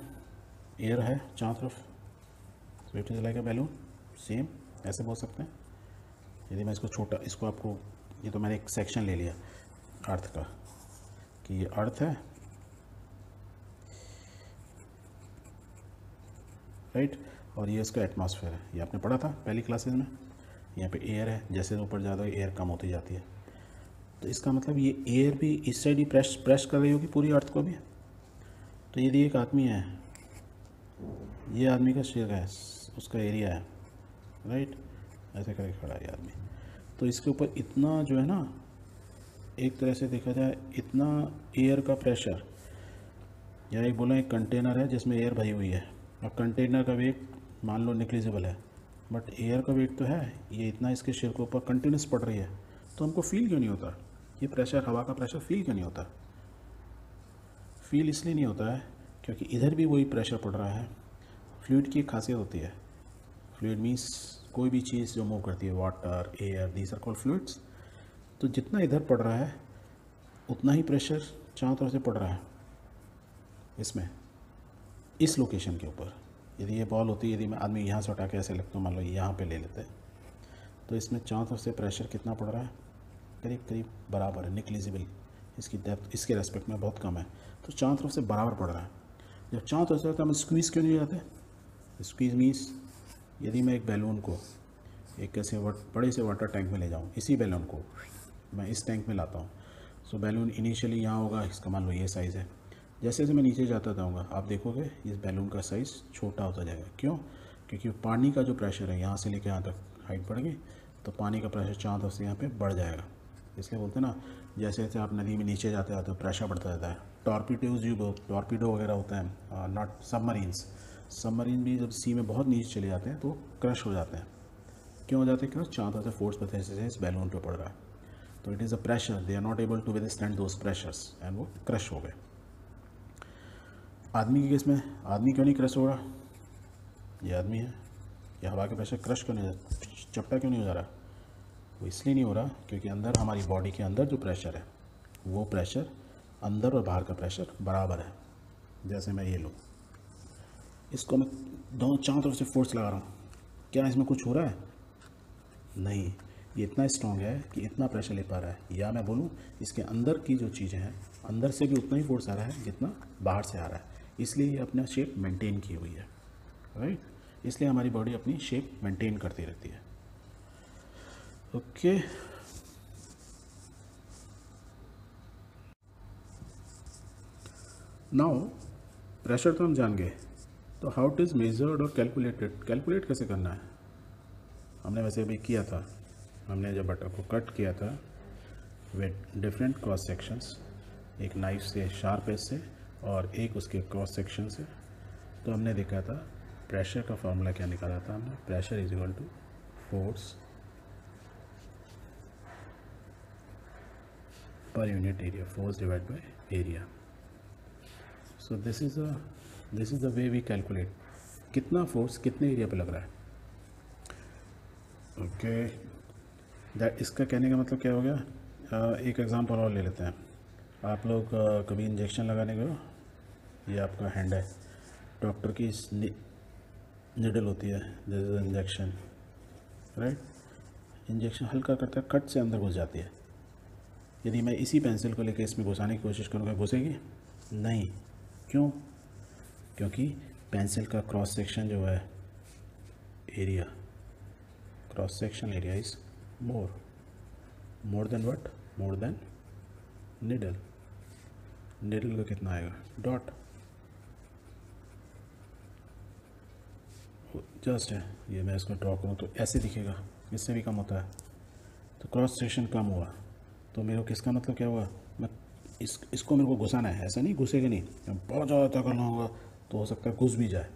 एयर है चारों तरफ़। So it is like a balloon same ऐसे बोल सकते हैं। यदि मैं इसको छोटा इसको आपको ये तो मैंने एक सेक्शन ले लिया, अर्थ का, कि ये अर्थ है राइट और ये इसका एटमॉस्फेयर है। ये आपने पढ़ा था पहली क्लासेज में? यहाँ पे एयर है, जैसे ऊपर ज़्यादा एयर कम होती जाती है। तो इसका मतलब ये एयर भी इस साइड ही प्रेस प्रेस कर रही होगी पूरी अर्थ को भी? तो यदि एक आदमी है। ये आदमी का शेर है, उसका एरिया है राइट ऐसे करके खड़ा है आदमी। तो इसके ऊपर इतना जो है ना, एक तरह से देखा जाए, इतना एयर का प्रेशर या एक बोला एक कंटेनर है जिसमें एयर भरी हुई है। और कंटेनर का वेट मान लो निकलिजिबल है बट एयर का वेट तो है, ये इतना इसके शेर के ऊपर कंटिन्यूस पड़ रही है तो हमको फील क्यों नहीं होता? ये प्रेशर हवा का प्रेशर फील क्यों नहीं होता? फील इसलिए नहीं होता है क्योंकि इधर भी वही प्रेशर पड़ रहा है। फ्लूड की खासियत होती है। फ्लूड मीन्स कोई भी चीज़ जो मूव करती है water air these are called fluids तो जितना इधर पड़ रहा है, उतना ही प्रेशर चारों तरफ़ से पड़ रहा है इसमें, इस लोकेशन के ऊपर। यदि ये बॉल होती है, यदि मैं आदमी यहाँ से उठा के ऐसे लगता हूँ, मान लो यहाँ पे ले लेते हैं तो इसमें चारों तरफ़ से प्रेशर कितना पड़ रहा है? करीब करीब बराबर है निकलिजिबल इसकी डेप्थ इसके रेस्पेक्ट में बहुत कम है। तो चारों तरफ़ से बराबर पड़ रहा है। जब चारों तरफ़ से हम स्क्वीज़ क्यों नहीं जाते? स्क्वीज़ मीन्स यदि मैं एक बैलून को एक कैसे बड़े से वाटर टैंक में ले जाऊँ, इसी बैलून को, मैं इस टैंक में लाता हूँ। सो बैलून इनिशियली यहाँ होगा, इसका मान लो ये साइज़ है। जैसे जैसे मैं नीचे जाता जाऊँगा, आप देखोगे इस बैलून का साइज़ छोटा होता जाएगा। क्यों? क्योंकि पानी का जो प्रेशर है, यहाँ से लेकर यहाँ तक हाइट बढ़ गई तो पानी का प्रेशर चाँद से यहाँ पे बढ़ जाएगा। इसलिए बोलते हैं ना, जैसे जैसे आप नदी में नीचे जाते जाते हो, प्रेशर बढ़ता जाता है। टॉर्पीडोज जो टॉर्पीडो वगैरह होते हैं नॉट सबमरीन्स। सबमरीन भी जब सी में बहुत नीचे चले जाते हैं तो क्रश हो जाते हैं। क्यों हो जाते हैं? क्यों चाँद से फोर्स है इस बैलून पर पड़ रहा है। तो it is a pressure they are not able to withstand those pressures and वो क्रश हो गए। आदमी के केस में? आदमी क्यों नहीं क्रश हो रहा? ये आदमी है। ये हवा के प्रेशर क्रश क्यों नहीं चपटा क्यों नहीं हो जा रहा? वो इसलिए नहीं हो रहा क्योंकि अंदर हमारी बॉडी के अंदर जो प्रेशर है, वो प्रेशर अंदर और बाहर का प्रेशर बराबर है। जैसे मैं ये लूँ। इसको मैं दोनों चारों तरफ़ से फोर्स लगा रहा हूँ। क्या इसमें कुछ हो रहा है? नहीं, ये इतना स्ट्रॉन्ग है कि इतना प्रेशर ले पा रहा है। या मैं बोलूँ, इसके अंदर की जो चीज़ें हैं, अंदर से भी उतना ही फोर्स आ रहा है जितना बाहर से आ रहा है। इसलिए ये अपना शेप मेंटेन की हुई है राइट इसलिए हमारी बॉडी अपनी शेप मेंटेन करती रहती है। ओके नाउ प्रेशर तो हम जान गए। तो हाउ इट इज़ मेजर्ड और कैलकुलेटेड कैलकुलेट कैसे करना है? हमने वैसे भी किया था। हमने जब बटर को कट किया था विद डिफरेंट क्रॉस सेक्शंस एक नाइफ से शार्प एज से और एक उसके क्रॉस सेक्शन से तो हमने देखा था प्रेशर का फॉर्मूला क्या निकाला था हमने? Pressure is equal to force per unit area force divide by area so this is a this is the way we calculate कितना फोर्स कितने एरिया पे लग रहा है? Okay okay. इसका कहने का मतलब क्या हो गया? uh, एक एग्जांपल और ले लेते हैं. आप लोग uh, कभी इंजेक्शन लगाने गए हो? ये आपका हैंड है. डॉक्टर की निडल होती है. This is injection right injection हल्का करता है कट से अंदर घुस जाती है. यदि मैं इसी पेंसिल को लेकर इसमें घुसाने की कोशिश करूँगा घुसेगी? नहीं. क्यों? क्योंकि पेंसिल का क्रॉस सेक्शन जो है area cross section area is more more than what more than needle needle का कितना आएगा? डॉट जस्ट है। ये मैं इसको ड्रॉ करूँ तो ऐसे दिखेगा। इससे भी कम होता है। तो क्रॉस सेक्शन कम हुआ। तो मेरे को किसका मतलब क्या हुआ? मैं इस, इसको मेरे को घुसाना है। ऐसा नहीं, घुसेगा नहीं। मैं बहुत ज़्यादा तकड़ना होगा तो हो सकता है घुस भी जाए।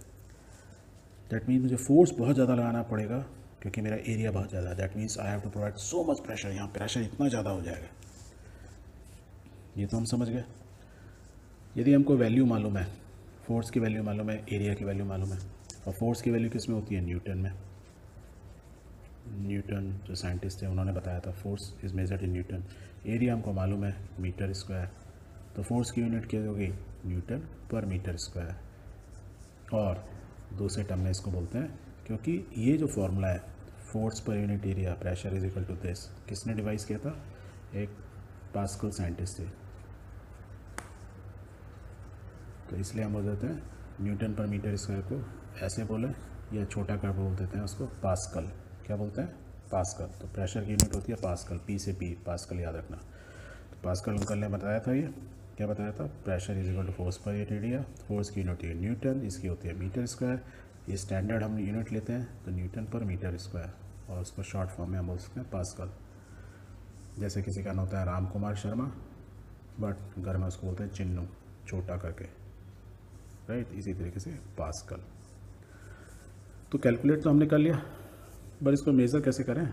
दैट मीन्स मुझे फोर्स बहुत ज़्यादा लगाना पड़ेगा, क्योंकि मेरा एरिया बहुत ज़्यादा है। That means I have to provide so much pressure यहाँ प्रेशर इतना ज़्यादा हो जाएगा। ये तो हम समझ गए। यदि हमको वैल्यू मालूम है फोर्स की वैल्यू मालूम है एरिया की वैल्यू मालूम है और फोर्स की वैल्यू किसमें होती है? न्यूटन में। न्यूटन जो साइंटिस्ट थे, उन्होंने बताया था force is measured in newton area हमको मालूम है मीटर स्क्वायर तो फोर्स की यूनिट क्या होगी? न्यूटन पर मीटर स्क्वायर और दूसरे टर्म में इसको बोलते हैं, क्योंकि ये जो फॉर्मूला है force per unit area pressure is equal to this किसने डिवाइस किया था? एक पास्कल साइंटिस्ट थे। तो इसलिए हम बोल देते हैं न्यूटन पर मीटर स्क्वायर को ऐसे बोले, या छोटा कर बोल देते हैं उसको पास्कल क्या बोलते हैं? पास्कल तो प्रेशर की यूनिट होती है पास्कल पी से पी पास्कल याद रखना। तो पास्कल अंकल ने बताया था ये क्या बताया था? Pressure is equal to force per unit area force की यूनिट है न्यूटन इसकी होती है मीटर स्क्वायर ये स्टैंडर्ड हम यूनिट लेते हैं तो न्यूटन पर मीटर स्क्वायर और उसको शॉर्ट फॉर्म में हम बोल सकते हैं पास्कल जैसे किसी का नाम होता है राम कुमार शर्मा बट घर में उसको बोलते हैं चिन्नू, छोटा करके. राइट इसी तरीके से पास्कल तो कैलकुलेट तो हमने कर लिया बट इसको मेज़र कैसे करें?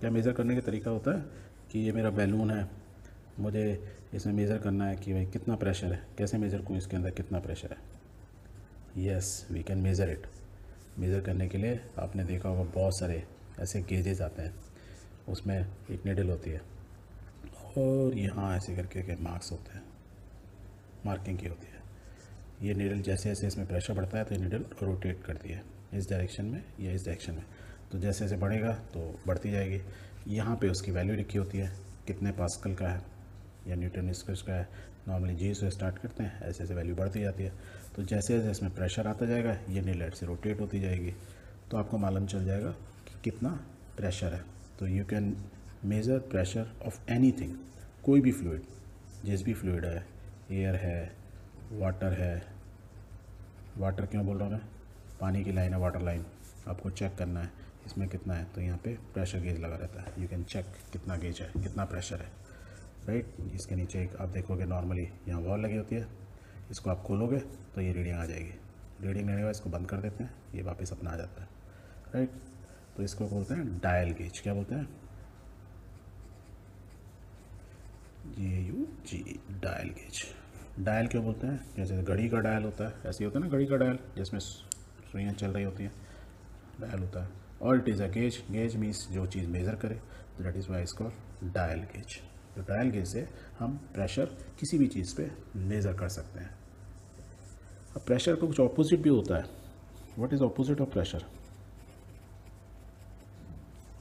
क्या मेज़र करने का तरीका होता है कि ये मेरा बैलून है, मुझे इसमें मेज़र करना है कि भाई कितना प्रेशर है। कैसे मेज़र करूँ इसके अंदर कितना प्रेशर है? Yes we can measure it measure करने के लिए आपने देखा होगा बहुत सारे ऐसे गेजेस आते हैं। उसमें एक निडल होती है। और यहाँ ऐसे करके के मार्क्स होते हैं। मार्किंग की होती है। ये नीडल जैसे जैसे इसमें प्रेशर बढ़ता है तो ये नीडल रोटेट करती है। इस डायरेक्शन में या इस डायरेक्शन में। तो जैसे जैसे बढ़ेगा तो बढ़ती जाएगी। यहाँ पे उसकी वैल्यू लिखी होती है। कितने पास्कल का है? या न्यूटन स्क्वेयर है नॉर्मली जी से स्टार्ट करते हैं ऐसे ऐसे वैल्यू बढ़ती जाती है। तो जैसे जैसे इसमें प्रेशर आता जाएगा, ये नीलेट से रोटेट होती जाएगी। तो आपको मालूम चल जाएगा कि कितना प्रेशर है। तो you can measure pressure of any कोई भी फ्लूड जिस भी फ्लूड है एयर है वाटर है। वाटर क्यों बोल रहा हूँ मैं? पानी की लाइन है वाटर लाइन आपको चेक करना है, इसमें कितना है। तो यहाँ पे प्रेशर गेज लगा रहता है। यू कैन चेक कितना गेज है, कितना प्रेशर है। राइट, इसके नीचे एक, आप देखोगे नॉर्मली यहाँ वॉल लगी होती है। इसको आप खोलोगे तो ये रीडिंग आ जाएगी। रीडिंग लेने के बाद इसको बंद कर देते हैं, ये वापस अपना आ जाता है। राइट तो इसको बोलते हैं डायल गेज क्या बोलते हैं? ये यू जी डायल गेज डायल क्यों बोलते हैं? जैसे घड़ी का डायल होता है, ऐसे ही होता है ना घड़ी का डायल जिसमें सुइयाँ चल रही होती हैं। डायल होता है। और it is a gauge gauge means जो चीज़ मेज़र करे दैट इज़ वाई इसको डायल गेज डायल गेज से हम प्रेशर किसी भी चीज़ पे मेज़र कर सकते हैं। अब प्रेशर का कुछ ऑपोजिट भी होता है। What is opposite of pressure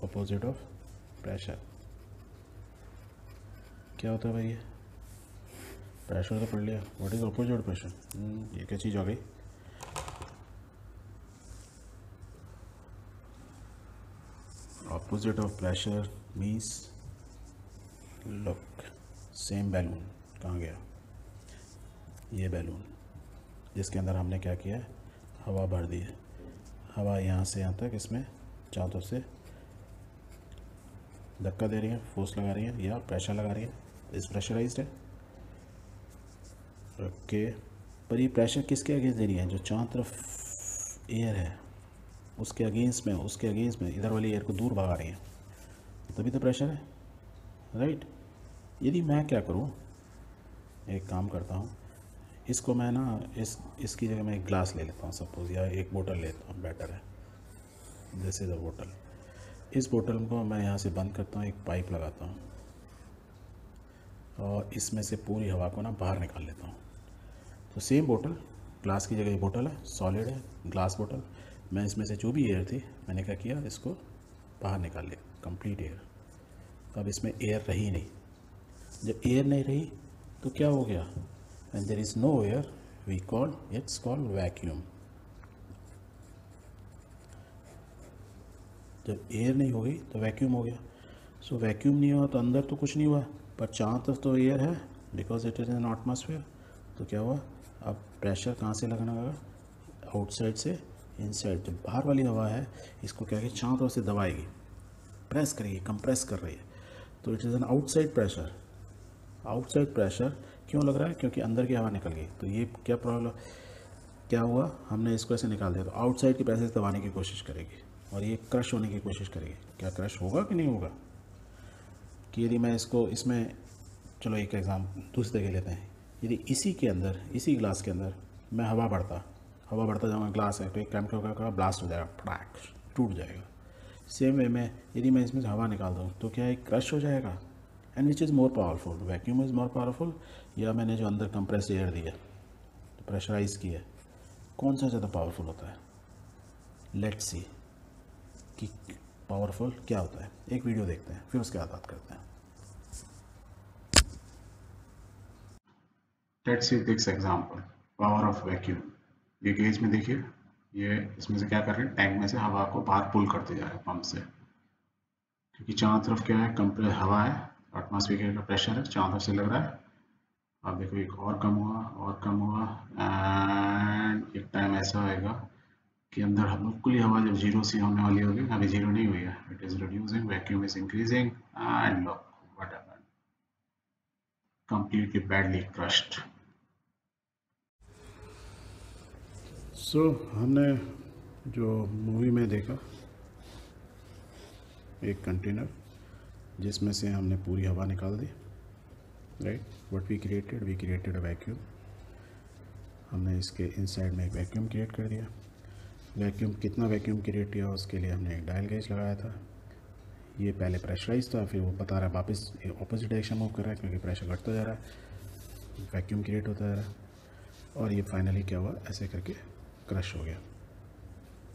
opposite of pressure क्या होता है भाई ये? प्रेशर तो पढ़ लिया। व्हाट इज़ ऑपोजिट प्रेशर ये क्या चीज़ आ गई? Opposite of pressure means look same balloon कहाँ गया? ये बैलून जिसके अंदर हमने क्या किया है? हवा भर दी है। हवा यहाँ से यहाँ तक, इसमें तरफ़ से धक्का दे रही है फोर्स लगा रही है या प्रेशर लगा रही है। इस प्रेशराइज है। ओके पर ये प्रेशर किसके अगेंस्ट दे रही है? जो चारों तरफ़ एयर है, उसके अगेंस्ट में, उसके अगेंस्ट में, इधर वाली एयर को दूर भगा रही है। तभी तो प्रेशर है राइट यदि मैं क्या करूँ, एक काम करता हूँ, इसको मैं ना, इस, इसकी जगह मैं एक ग्लास ले लेता हूँ सपोज़ या एक बोतल लेता हूँ बेटर है। दिस इज़ अ बोतल इस बोतल को मैं यहाँ से बंद करता हूँ, एक पाइप लगाता हूँ, और इसमें से पूरी हवा को ना बाहर निकाल लेता हूँ। तो सेम बोतल ग्लास की जगह ये बोतल है सॉलिड है ग्लास बोतल मैं इसमें से जो भी एयर थी, मैंने क्या किया, इसको बाहर निकाल लिया कंप्लीट एयर अब इसमें एयर रही नहीं। जब एयर नहीं रही तो क्या हो गया? And there is no air we call it's call vacuum जब एयर नहीं हो गई तो वैक्यूम हो गया। सो so, वैक्यूम नहीं हुआ तो अंदर तो कुछ नहीं हुआ। पर चारों तरफ़ तो एयर है because it is an atmosphere तो क्या हुआ? अब प्रेशर कहाँ से लगना लगा? आउटसाइड से इनसाइड जो बाहर वाली हवा है इसको क्या कि चारों तरफ़ से दबाएगी। प्रेस करेगी कंप्रेस कर रही है। तो it is an outside pressure outside pressure क्यों लग रहा है? क्योंकि अंदर की हवा निकल गई। तो ये क्या प्रॉब्लम क्या हुआ? हमने इसको ऐसे निकाल दिया। तो आउटसाइड की प्रेशर दबाने की कोशिश करेगी और ये क्रश होने की कोशिश करेगी। क्या क्रश होगा कि नहीं होगा? कि यदि मैं इसको, इसमें, चलो एक एग्ज़ाम दूसरे के लेते हैं। यदि इसी के अंदर, इसी ग्लास के अंदर मैं हवा बढ़ता हवा बढ़ता जाऊँगा ग्लास है तो एक केमिकल का का ब्लास्ट हो जाएगा फटाक टूट जाएगा। सेम वे में यदि मैं इसमें से हवा निकाल दूँ तो क्या एक क्रश हो जाएगा? And which is more powerful vacuum is more powerful या मैंने जो अंदर कंप्रेस एयर दिया प्रेशराइज किया, कौन सा ज़्यादा पावरफुल होता है? लेट सी कि पावरफुल क्या होता है। एक वीडियो देखते हैं, फिर उसके बाद बात करते हैं। Let's see this example power of vacuum ये गेज में देखिए, ये इसमें से क्या कर रहे हैं? टैंक में से हवा को बाहर पुल करते जा रहे हैं पंप से। क्योंकि चारों तरफ़ क्या है? कंप्रेस हवा है। एटमॉस्फेयर का प्रेशर है चारों से लग रहा है। अब देखो, एक और कम हुआ, और कम हुआ एंड एक टाइम ऐसा आएगा कि अंदर बिल्कुल ही हवा, जब ज़ीरो सी होने वाली होगी, अभी ज़ीरो नहीं हुई है। It is reducing vacuum is increasing and look what happened completely badly crushed. So हमने जो मूवी में देखा, एक कंटेनर जिसमें से हमने पूरी हवा निकाल दी right what we created we created a vacuum हमने इसके इनसाइड में एक वैक्यूम क्रिएट कर दिया। वैक्यूम कितना वैक्यूम क्रिएट किया, उसके लिए हमने एक डायल गेज लगाया था। ये पहले प्रेशराइज था, फिर वो बता रहा है वापस ऑपोजिट डायरेक्शन मूव कर रहा है, क्योंकि प्रेशर घटता जा रहा है। वैक्यूम क्रिएट होता जा रहा है। और ये फाइनली क्या हुआ? ऐसे करके क्रश हो गया।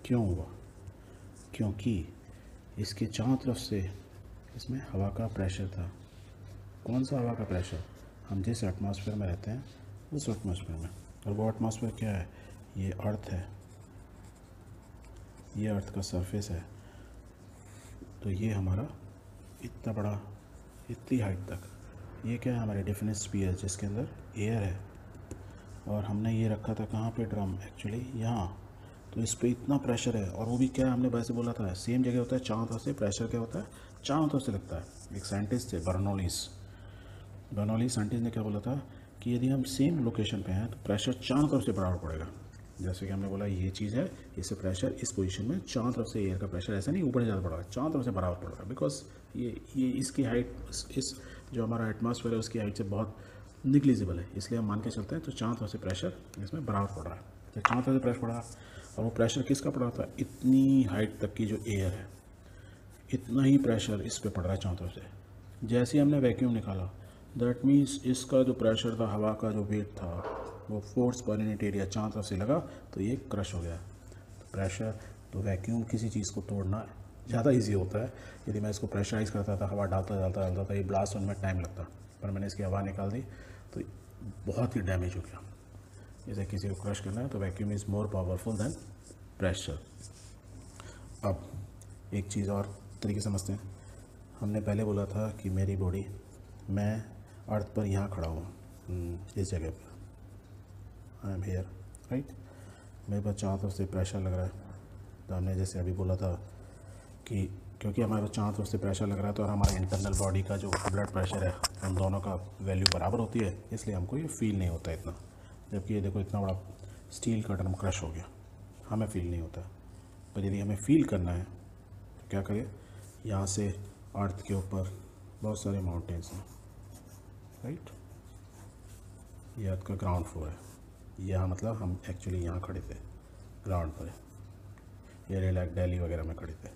क्यों हुआ? क्योंकि इसके चारों तरफ़ से इसमें हवा का प्रेशर था। कौन सा हवा का प्रेशर हम जिस एटमॉस्फेयर में रहते हैं, उस एटमॉस्फेयर में। और वो एटमॉस्फेयर क्या है? ये अर्थ है। ये अर्थ का सरफेस है। तो ये हमारा इतना बड़ा, इतनी हाइट तक। ये क्या है? हमारे डिफिनेट स्पीयर जिसके अंदर एयर है। और हमने ये रखा था कहाँ पे? ड्रम एक्चुअली यहाँ। तो इस पर इतना प्रेशर है। और वो भी क्या है? हमने वैसे बोला था सेम जगह होता है तरफ़ से प्रेशर क्या होता है? चारों तरफ़ से लगता है। एक साइंटिस्ट थे बर्नोलिस बर्नोलिस साइंटिस्ट ने क्या बोला था कि यदि हम सेम लोकेशन पे हैं तो प्रेशर चारों तरफ़ से बराबर पड़ेगा। जैसे कि हमने बोला, ये चीज़ है, इससे प्रेशर इस पोजीशन में चारों तरफ़ से एयर का प्रेशर ऐसा नहीं, ऊपर ज़्यादा पड़ रहा है चारों तरफ़ से बराबर पड़ रहा है बिकॉज़ ये ये इसकी हाइट इस जो हमारा एटमॉस्फेयर है, उसकी हाइट से बहुत निगलिजिबल है। इसलिए हम मान के चलते हैं तो चारों तरफ़ से प्रेशर इसमें बराबर पड़ रहा है। तो चारों तरफ़ से प्रेशर पड़ रहा है और वो प्रेशर किसका पड़ रहा था? इतनी हाइट तक की जो एयर है। इतना ही प्रेशर इस पर पड़ रहा है तरफ़ से। जैसे हमने वैक्यूम निकाला दैट मीन्स इसका जो प्रेशर था, हवा का जो वेट था, वो फोर्स पर यूनिट एरिया चारों तरफ़ से लगा तो ये क्रश हो गया। तो प्रेशर तो वैक्यूम किसी चीज़ को तोड़ना ज़्यादा ईजी होता है। यदि मैं इसको प्रेशराइज करता था, हवा डालता डालता डालता था, ये ब्लास्ट होने में टाइम लगता, पर मैंने इसकी हवा निकाल दी तो बहुत ही डैमेज हो गया। जैसे किसी को क्रश करना है तो vacuum is more powerful than pressure अब एक चीज़ और तरीके समझते हैं। हमने पहले बोला था कि मेरी बॉडी मैं अर्थ पर यहाँ खड़ा हूँ हम्म, इस जगह पर। आई एम हेयर राइट मेरे पास चारों तरफ़ से प्रेशर लग रहा है। तो हमने जैसे अभी बोला था कि क्योंकि हमारे पास चारों तरफ़ से प्रेशर लग रहा है तो और हमारे इंटरनल बॉडी का जो ब्लड प्रेशर है हम दोनों का वैल्यू बराबर होती है इसलिए हमको ये फील नहीं होता इतना। जबकि ये देखो इतना बड़ा स्टील का ड्रम क्रश हो गया। हमें फील नहीं होता। पर यदि हमें फील करना है तो क्या करें यहाँ से अर्थ के ऊपर बहुत सारे माउंटेन्स हैं। राइट ये अर्थ का ग्राउंड फ्लोर है। यहाँ मतलब हम एक्चुअली यहाँ खड़े थे ग्राउंड पर। ये रिलैक्स दिल्ली वगैरह में खड़े थे।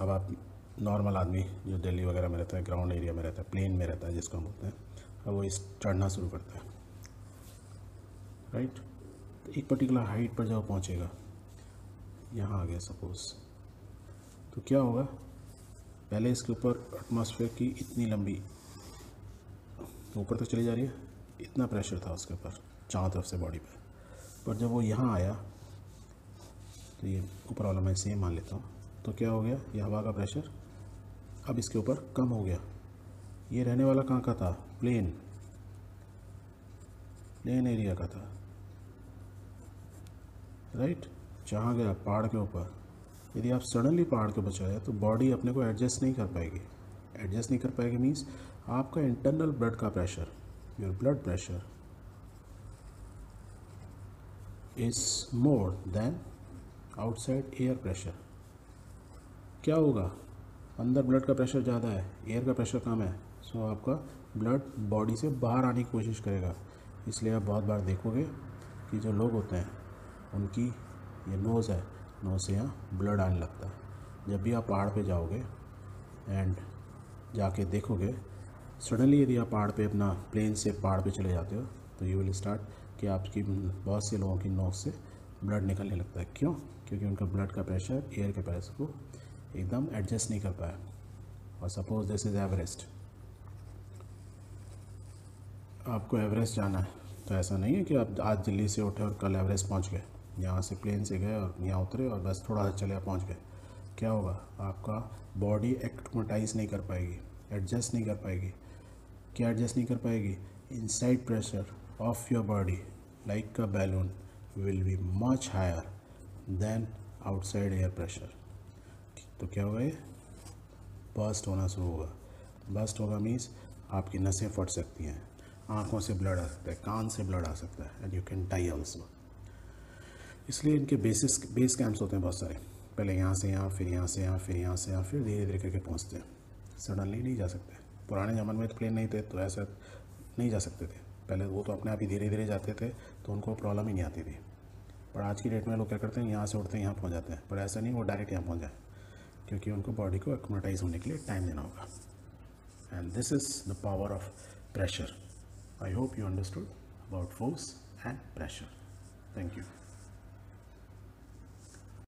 अब आप नॉर्मल आदमी जो दिल्ली वगैरह में रहता है ग्राउंड एरिया में रहता है प्लेन में रहता है, जिसको हम बोलते हैं, अब वो इस चढ़ना शुरू करता है। राइट तो एक पर्टिकुलर हाइट पर जब पहुँचेगा, यहाँ आ गया सपोज़ तो क्या होगा? पहले इसके ऊपर एटमॉस्फेयर की इतनी लंबी, ऊपर तक चली जा रही है, इतना प्रेशर था उसके ऊपर, चारों तरफ़ से बॉडी पर पर जब वो यहाँ आया तो ये ऊपर वाला मैं सेम मान लेता हूँ तो क्या हो गया? ये हवा का प्रेशर अब इसके ऊपर कम हो गया। ये रहने वाला कहाँ का था? प्लेन प्लेन एरिया का था। राइट जहाँ गया, पहाड़ के ऊपर। यदि आप सडनली पहाड़ के चले तो बॉडी अपने को एडजस्ट नहीं कर पाएगी। एडजस्ट नहीं कर पाएगी मीन्स आपका इंटरनल ब्लड का pressure your blood pressure is more than outside air pressure क्या होगा? अंदर ब्लड का प्रेशर ज़्यादा है एयर का प्रेशर कम है सो so आपका ब्लड बॉडी से बाहर आने की कोशिश करेगा। इसलिए आप बहुत बार देखोगे कि जो लोग होते हैं, उनकी ये नोज़ है नोज़ से यहाँ ब्लड आने लगता है। जब भी आप पहाड़ पे जाओगे एंड जाके देखोगे सडनली यदि आप पहाड़ पे अपना प्लेन से पहाड़ पे चले जाते हो तो यू विल स्टार्ट कि आपकी बहुत से लोगों की नोज़ से ब्लड निकलने लगता है। क्यों? क्योंकि उनका ब्लड का प्रेशर एयर के प्रेशर को एकदम एडजस्ट नहीं कर पाया। और सपोज़ दिस इज़ एवरेस्ट आपको एवरेस्ट जाना है। तो ऐसा नहीं है कि आप आज दिल्ली से उठे और कल एवरेस्ट पहुँच गए। यहाँ से प्लेन से गए और यहाँ उतरे और बस थोड़ा सा चले, पहुँच गए। क्या होगा? आपका बॉडी एक्टमोटाइज नहीं कर पाएगी एडजस्ट नहीं कर पाएगी। क्या एडजस्ट नहीं कर पाएगी? Inside pressure of your body like a balloon will be much higher than outside air pressure तो क्या होगा ये? बस्ट होना शुरू होगा। बस्ट होगा मीन्स आपकी नसें फट सकती हैं, आँखों से ब्लड आ सकता है, कान से ब्लड आ सकता है and you can die also इसलिए इनके बेसिस बेस कैंप्स होते हैं बहुत सारे। पहले यहाँ से यहाँ, फिर यहाँ से यहाँ, फिर यहाँ से यहाँ, फिर धीरे धीरे करके पहुँचते हैं। सडनली नहीं जा सकते। पुराने ज़माने में तो प्लेन नहीं थे तो ऐसा नहीं जा सकते थे। पहले वो तो अपने आप ही धीरे धीरे जाते थे तो उनको प्रॉब्लम ही नहीं आती थी। पर आज की डेट में लोग क्या करते हैं, यहाँ से उठते हैं, यहाँ पहुँच जाते हैं। पर ऐसा नहीं वो डायरेक्ट यहाँ पहुँच जाए, क्योंकि उनको बॉडी को एक्मोटाइज होने के लिए टाइम देना होगा। And this is the power of pressure I hope you understood about force and pressure thank you.